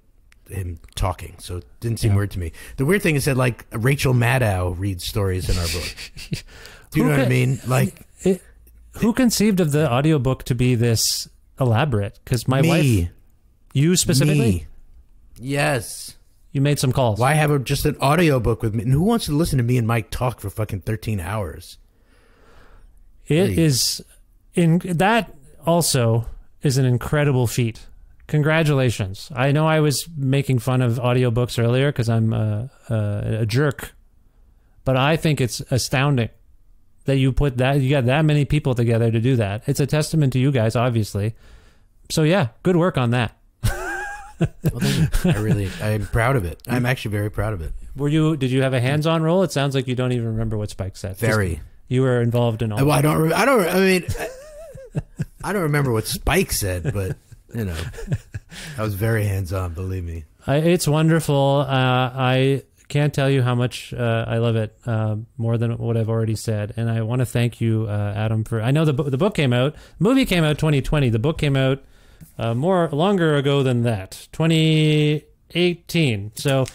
him talking. So it didn't seem Yeah. weird to me. The weird thing is that like Rachel Maddow reads stories in our book. [LAUGHS] Do you know what I mean? Like [LAUGHS] It- who conceived of the audiobook to be this elaborate? Because my me, wife, you specifically, me. Yes. you made some calls. Why have a, just an audiobook with me? And who wants to listen to me and Mike talk for fucking 13 hours? It is in that also is an incredible feat. Congratulations. I know I was making fun of audiobooks earlier because I'm a, a, a jerk, but I think it's astounding that you put that you got that many people together to do that. It's a testament to you guys, obviously. So yeah, good work on that. Well. I really, I'm proud of it. I'm actually very proud of it. Were you? Did you have a hands-on role? It sounds like you don't even remember what Spike said. Just- Very. you were involved in all. Well, I don't. Re- I don't. I mean, I, I don't remember what Spike said, but you know, [LAUGHS] I was very hands on. Believe me. I, it's wonderful. Uh, I can't tell you how much uh, I love it uh, more than what I've already said, and I want to thank you, uh, Adam, for. I know the bo- the book came out, movie came out 2020. The book came out uh, more longer ago than that, 2018. So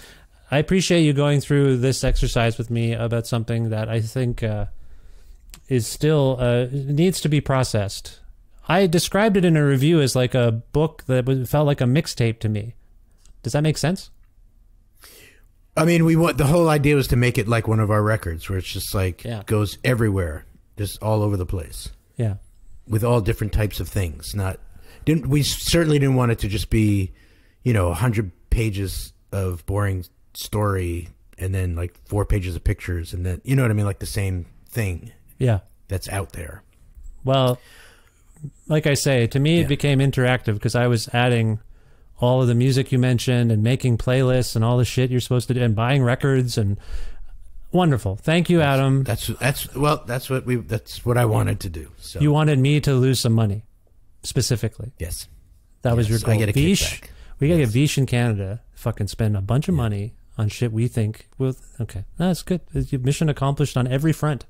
I appreciate you going through this exercise with me about something that I think uh, is still uh, needs to be processed. I described it in a review as like a book that felt like a mixtape to me. Does that make sense? I mean, we want the whole idea was to make it like one of our records, where it's just like Yeah. goes everywhere, just all over the place, Yeah. with all different types of things. Not didn't we certainly didn't want it to just be, you know, hundred pages of boring story and then like four pages of pictures and then you know what I mean, like the same thing Yeah. that's out there. Well, like I say, to me, Yeah. it became interactive because I was adding all of the music you mentioned and making playlists and all the shit you're supposed to do and buying records. And Wonderful. Thank you, Adam. That's that's well, that's what we that's what I wanted to do. So You wanted me to lose some money, specifically. yes, That was your Yes, goal. I get a Vish, we gotta get Vish in Canada. Fucking spend a bunch of money on shit we think will. Okay, that's good. Mission accomplished on every front.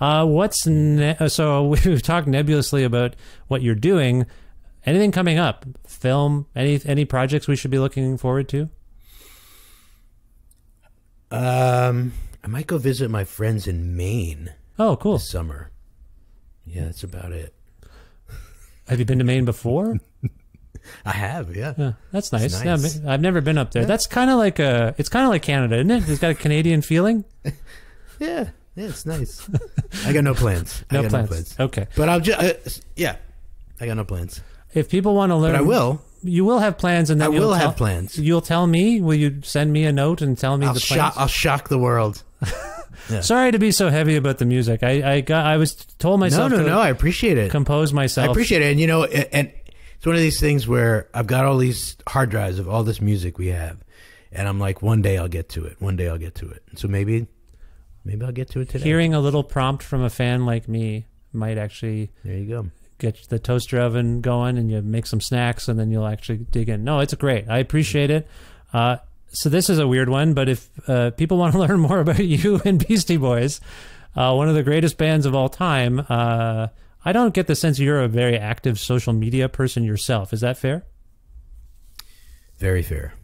Uh, what's ne- uh, so [LAUGHS] we've talked nebulously about what you're doing. Anything coming up? Film? Any any projects we should be looking forward to? Um, I might go visit my friends in Maine Oh, cool. this summer. Yeah, that's about it. Have you been to Maine before? [LAUGHS] I have, yeah. Yeah, that's nice. It's Yeah, I've never been up there. That's kind of like a. It's kind of like Canada, isn't it? It's got a Canadian feeling. [LAUGHS] Yeah, yeah, it's nice. [LAUGHS] I got no plans. No I got plans. no plans. Okay. But I'll just, uh, yeah, I got no plans. If people want to learn, But I will. You will have plans, and then I you'll will have plans. You'll tell me. Will you send me a note and tell me I'll the shock. plans? I'll shock the world. [LAUGHS] Sorry to be so heavy about the music. I I got. I was told myself no, to no. I appreciate it. compose myself. I appreciate it. And you know, and, and it's one of these things where I've got all these hard drives of all this music we have, and I'm like, one day I'll get to it. One day I'll get to it. So maybe, maybe I'll get to it today. Hearing a little prompt from a fan like me might actually there you go. get the toaster oven going, and you make some snacks, and then you'll actually dig in. No, it's great. I appreciate it. Uh, so this is a weird one, but if uh, people [LAUGHS] want to learn more about you and Beastie Boys, uh, one of the greatest bands of all time, uh, I don't get the sense you're a very active social media person yourself. Is that fair? Very fair.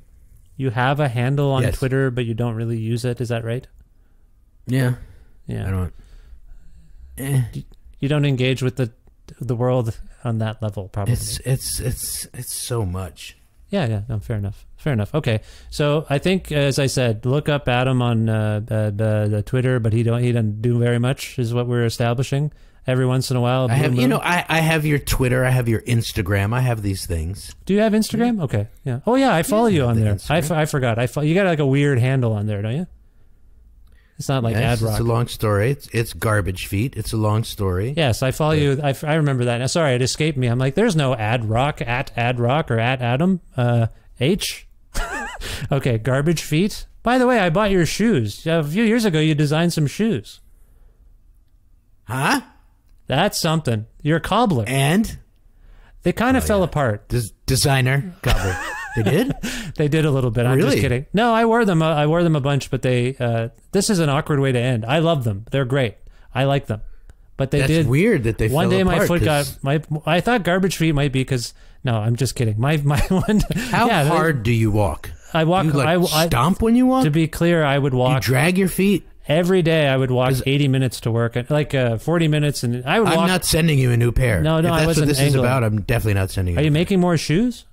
You have a handle on Yes. Twitter, but you don't really use it. Is that right? Yeah, Yeah. I don't. Eh, you don't engage with the the world on that level, probably. it's it's it's it's so much. Yeah, yeah, no, fair enough. Fair enough. Okay, so I think, as I said, look up Adam on uh, the, the the Twitter, but he don't he doesn't do very much, is what we're establishing. Every once in a while, I have, you know, I, I have your Twitter, I have your Instagram, I have these things. Do you have Instagram? Okay, yeah. Oh yeah, I follow Yeah, you on the there. I, Instagram. forgot. I fo- you got like a weird handle on there, don't you? It's not like Yes, ad rock. It's a long story. It's it's garbage feet. It's a long story. Yes, I follow you. I, I remember that. Now, sorry, it escaped me. I'm like, there's no ad rock at ad rock or at Adam uh, H. [LAUGHS] okay, garbage feet. By the way, I bought your shoes a few years ago. You designed some shoes. Huh? That's something. You're a cobbler. And They kind of Oh, fell apart. des- designer cover. [LAUGHS] they did. [LAUGHS] They did a little bit. I'm just kidding. No, I wore them. uh, I wore them a bunch, but they. Uh, this is an awkward way to end. I love them. They're great. I like them, but they That's did. weird that they one day my foot 'cause got my. I thought garbage feet might be because no, I'm just kidding. My my [LAUGHS] one. How yeah, they- hard do you walk? I walk. You like I, I stomp when you walk. to be clear, I would you walk drag your feet. every day. I would walk 80 minutes to work, like uh, 40 minutes, and I would I'm walk. not sending you a new pair. No, no, If I that's wasn't what this is about. I'm definitely not sending you. Are you making more shoes?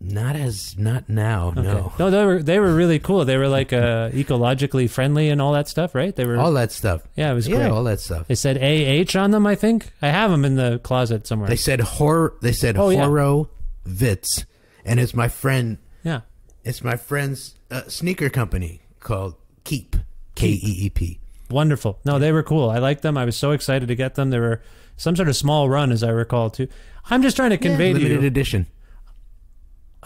Not as not now. Okay. No. no, they were they were really cool. They were like uh, [LAUGHS] ecologically friendly and all that stuff, right? They were. All that stuff. yeah, it was Yeah, great. all that stuff. They said AH on them, I think. I have them in the closet somewhere. They said horror. They said Oh, yeah. Horo Vitz, and it's my friend. yeah. It's my friend's uh, sneaker company called Keep. K E E P. Wonderful. No, they were cool. I liked them. I was so excited to get them. They were some sort of small run, as I recall, too. I'm just trying to convey to limited you. edition.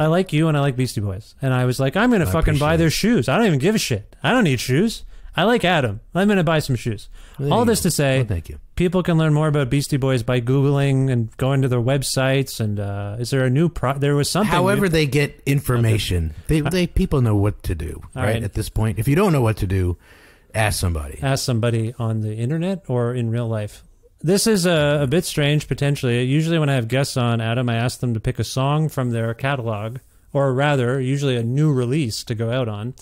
I like you and I like Beastie Boys. And I was like, I'm going to I fucking buy their shoes. I don't even give a shit. I don't need shoes. I like Adam. I'm going to buy some shoes. Well, All this go. to say, Well, thank you. people can learn more about Beastie Boys by Googling and going to their websites. And uh, is there a new pro? There was something. However, they get information. They, they people know what to do, right? right. At this point, if you don't know what to do, ask somebody. ask somebody on the internet or in real life. This is a, a bit strange potentially. Usually, when I have guests on, Adam, I ask them to pick a song from their catalog, or rather, usually a new release to go out on.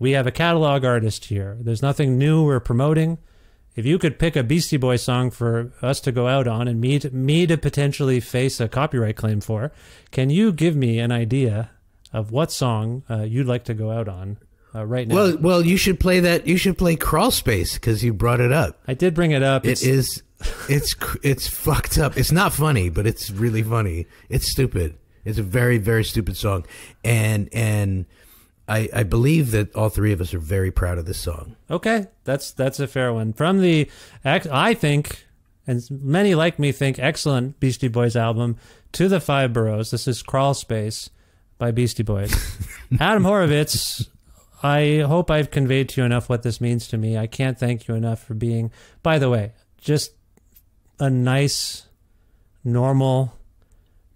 We have a catalog artist here. There's nothing new we're promoting. If you could pick a Beastie Boy song for us to go out on and me to, me to potentially face a copyright claim for, can you give me an idea of what song uh, you'd like to go out on uh, right now? Well, well, you should play that. You should play Crawl Space because you brought it up. I did bring it up. It It's- is, [LAUGHS] it's it's fucked up. It's not funny, but it's really funny. It's stupid. It's a very very stupid song, and and I I believe that all three of us are very proud of this song. Okay, that's that's a fair one. From the, I think, and many like me think, excellent Beastie Boys album, To the Five Boroughs. This is Crawl Space by Beastie Boys. [LAUGHS] Adam Horovitz, I hope I've conveyed to you enough what this means to me. I can't thank you enough for being, by the way, just a nice, normal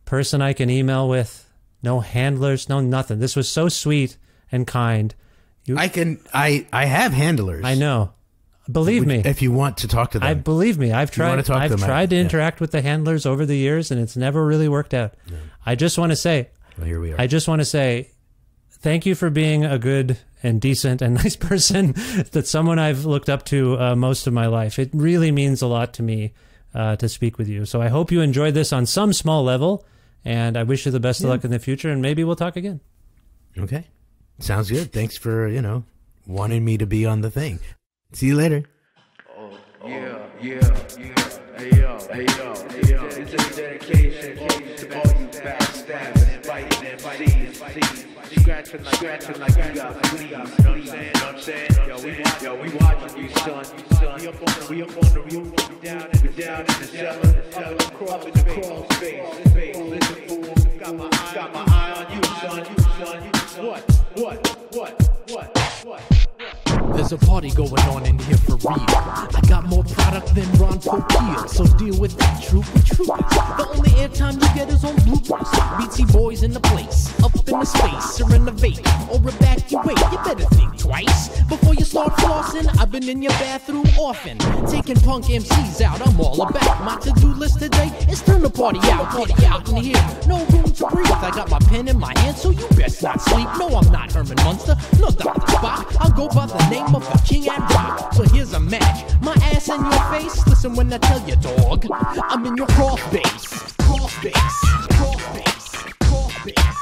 person I can email with. No handlers, no nothing. This was so sweet and kind. I can. I I have handlers. I know. Believe me. If you want to talk to them, I believe me. I've you tried. talk to I've I- tried to yeah. interact with the handlers over the years, and it's never really worked out. I just want to say, well, here we are. I just want to say, thank you for being a good and decent and [LAUGHS] nice person. That's someone I've looked up to uh, most of my life. It really means a lot to me uh, to speak with you. So I hope you enjoyed this on some small level, and I wish you the best of luck in the future. And maybe we'll talk again. okay, sounds good. Thanks for you know wanting me to be on the thing. See you later. Yeah, yeah, yeah. Hey yo, hey yo, hey yo. It's a dedication to all you backstabbers, fighting MCs. Scratching like, scratching like you got fleas. You know what I'm saying? Know what I'm saying? Yo, we, yo, we watching you, son. You, son. We up on, the roof. We down, in- down in the cellar. Cellar, crawl in the crawl space. Space. Listen, fool. Got my eye, got my eye on you, son. You, son. What? What? What? There's a party going on in here for real. I got more product than Ron Popeil, so deal with that troop troopers. The only airtime you get is on bloopers. Beastie Boys in the place, up in the space, or renovate or evacuate. You better think twice before you start flossing. I've been in your bathroom often, taking punk MCs out. I'm all about my to-do list today. is turn the party out, party out in here. No room to breathe. I got my pen in my hand, so you best not sleep. No, I'm not Herman Munster, no Dr. Spock. I'll go by the name of the King and Rock. So here's a match. My ass in your face. Listen when I tell you, dog. I'm in your crawl space. Crawl space. Crawl space. Crawl space.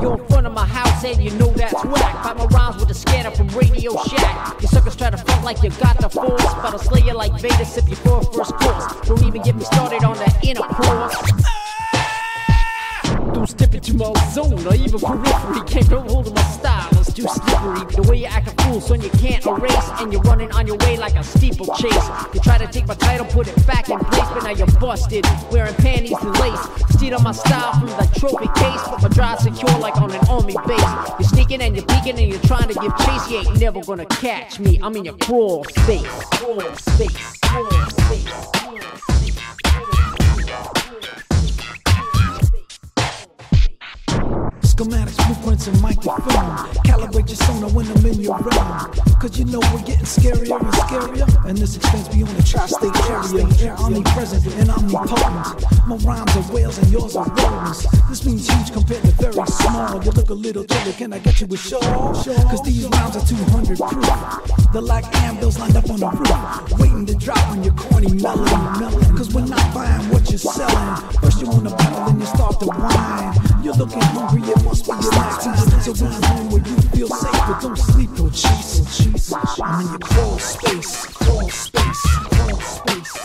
You're in front of my house and you know that's whack. Fight my rhymes with a scanner from Radio Shack. You suckers try to front like you got the force, but I'll slay you like Vader, sip you for a first course. Don't even get me started on that inner Don't step into my zone or even periphery. Can't get hold of my style, it's too slippery. The way you act a fool, son, you can't erase. And you're running on your way like a steeplechase. You try to take my title, put it back in place, but now you're busted. Wearing panties and lace. Steal on my style from the trophy case, but my drive secure like on an army base. You're sneaking and you're peeking and you're trying to give chase. You ain't never gonna catch me. I'm in your crawl space. Crawl space. Crawl space. Crawl space. Schematics, blueprints, and microphone. Calibrate your sonar when I'm in your realm. Cause you know we're getting scarier and scarier. And this extends beyond the tri state area. Omnipresent and omnipotent. My rhymes are whales and yours are rodents. This means huge compared to very small. You look a little chilly, can I get you a show? Cause these rhymes are 200 proof. They're like anvils lined up on the roof. Waiting to drop on your corny melody. Cause we're not buying what you're selling. First you wanna battle, then you start to whine. You're looking hungry, must be run home where you feel safe, but don't sleep. I'm in your crawl space, crawl space, crawl space.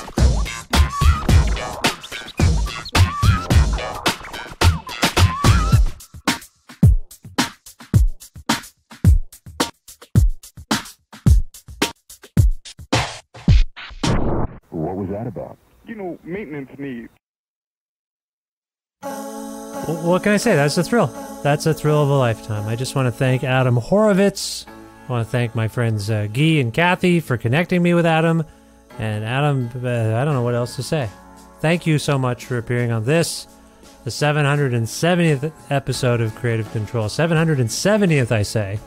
What was that about? You know, maintenance needs. Well, what can I say? That's a thrill. That's a thrill of a lifetime. I just want to thank Adam Horovitz. I want to thank my friends uh, Guy and Kathy for connecting me with Adam. And Adam, uh, I don't know what else to say. Thank you so much for appearing on this, the 770th episode of Kreative Kontrol. 770th, I say.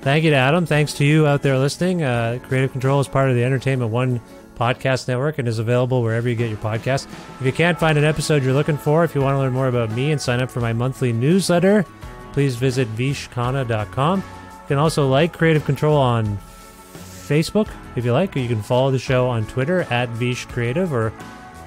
Thank you to Adam. Thanks to you out there listening. Uh, Kreative Kontrol is part of the Entertainment One podcast network and is available wherever you get your podcast. If you can't find an episode you're looking for, if you want to learn more about me and sign up for my monthly newsletter, please visit vishkhanna.com. You can also like Kreative Kontrol on Facebook if you like, or you can follow the show on Twitter at Vish Creative or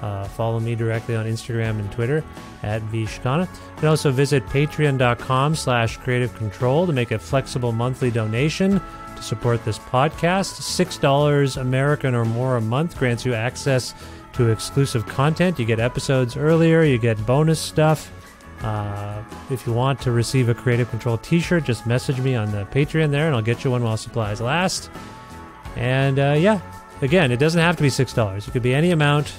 uh, follow me directly on Instagram and Twitter at Vishkhanna. You can also visit patreon.com slash kreativekontrol to make a flexible monthly donation to support this podcast. $6 American or more a month grants you access to exclusive content. You get episodes earlier, you get bonus stuff. Uh, if you want to receive a Kreative Kontrol t shirt, just message me on the Patreon there and I'll get you one while supplies last. And uh, yeah, again, it doesn't have to be $6. It could be any amount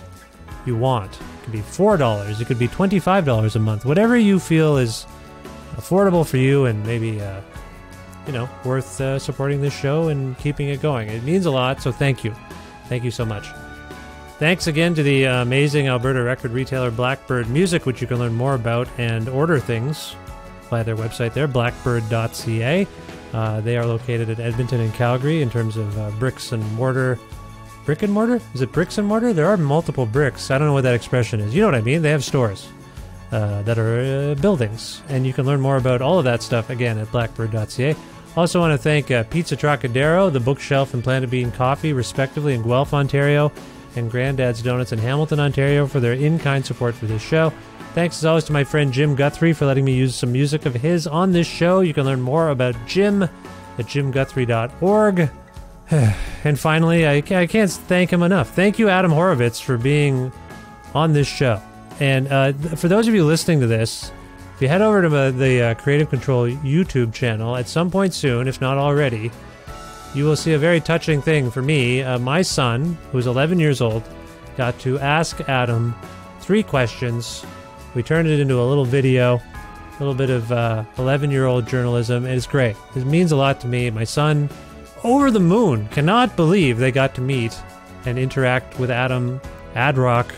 you want. It could be $4. It could be $25 a month. Whatever you feel is affordable for you and maybe uh, you know worth uh, supporting this show and keeping it going. It means a lot, so thank you, thank you so much. Thanks again to the uh, amazing Alberta record retailer Blackbyrd Myoozik, which you can learn more about and order things via their website there, blackbyrd.ca. Uh, they are located at Edmonton and Calgary in terms of uh, bricks and mortar. Brick and mortar? Is it bricks and mortar? There are multiple bricks. I don't know what that expression is. You know what I mean? They have stores uh, that are uh, buildings. And you can learn more about all of that stuff again at blackbyrd.ca. Also, want to thank uh, Pizza Trokadero, the Bookshelf, and Planet Bean Coffee, respectively, in Guelph, Ontario, and Grandad's Donuts in Hamilton, Ontario, for their in kind support for this show. Thanks as always to my friend Jim Guthrie for letting me use some music of his on this show. You can learn more about Jim at jimguthrie.org. [SIGHS] and finally, I, I can't thank him enough. Thank you, Adam Horovitz, for being on this show. And uh, for those of you listening to this, if you head over to the, the uh, Kreative Kontrol YouTube channel at some point soon, if not already, you will see a very touching thing for me. Uh, my son, who's 11 years old, got to ask Adam three questions. We turned it into a little video, a little bit of 11 year old journalism, and it's great. It means a lot to me. My son, over the moon, cannot believe they got to meet and interact with Adam Ad-Rock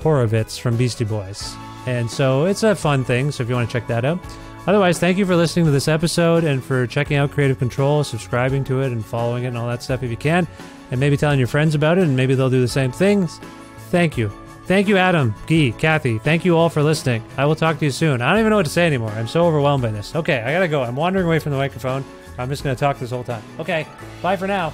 Horovitz from Beastie Boys. And so it's a fun thing. So if you want to check that out. Otherwise, thank you for listening to this episode and for checking out Kreative Kontrol, subscribing to it, and following it and all that stuff if you can, and maybe telling your friends about it, and maybe they'll do the same things. Thank you. Thank you, Adam, Guy, Kathy. Thank you all for listening. I will talk to you soon. I don't even know what to say anymore. I'm so overwhelmed by this. Okay, I gotta go. I'm wandering away from the microphone. I'm just gonna talk this whole time. Okay, bye for now.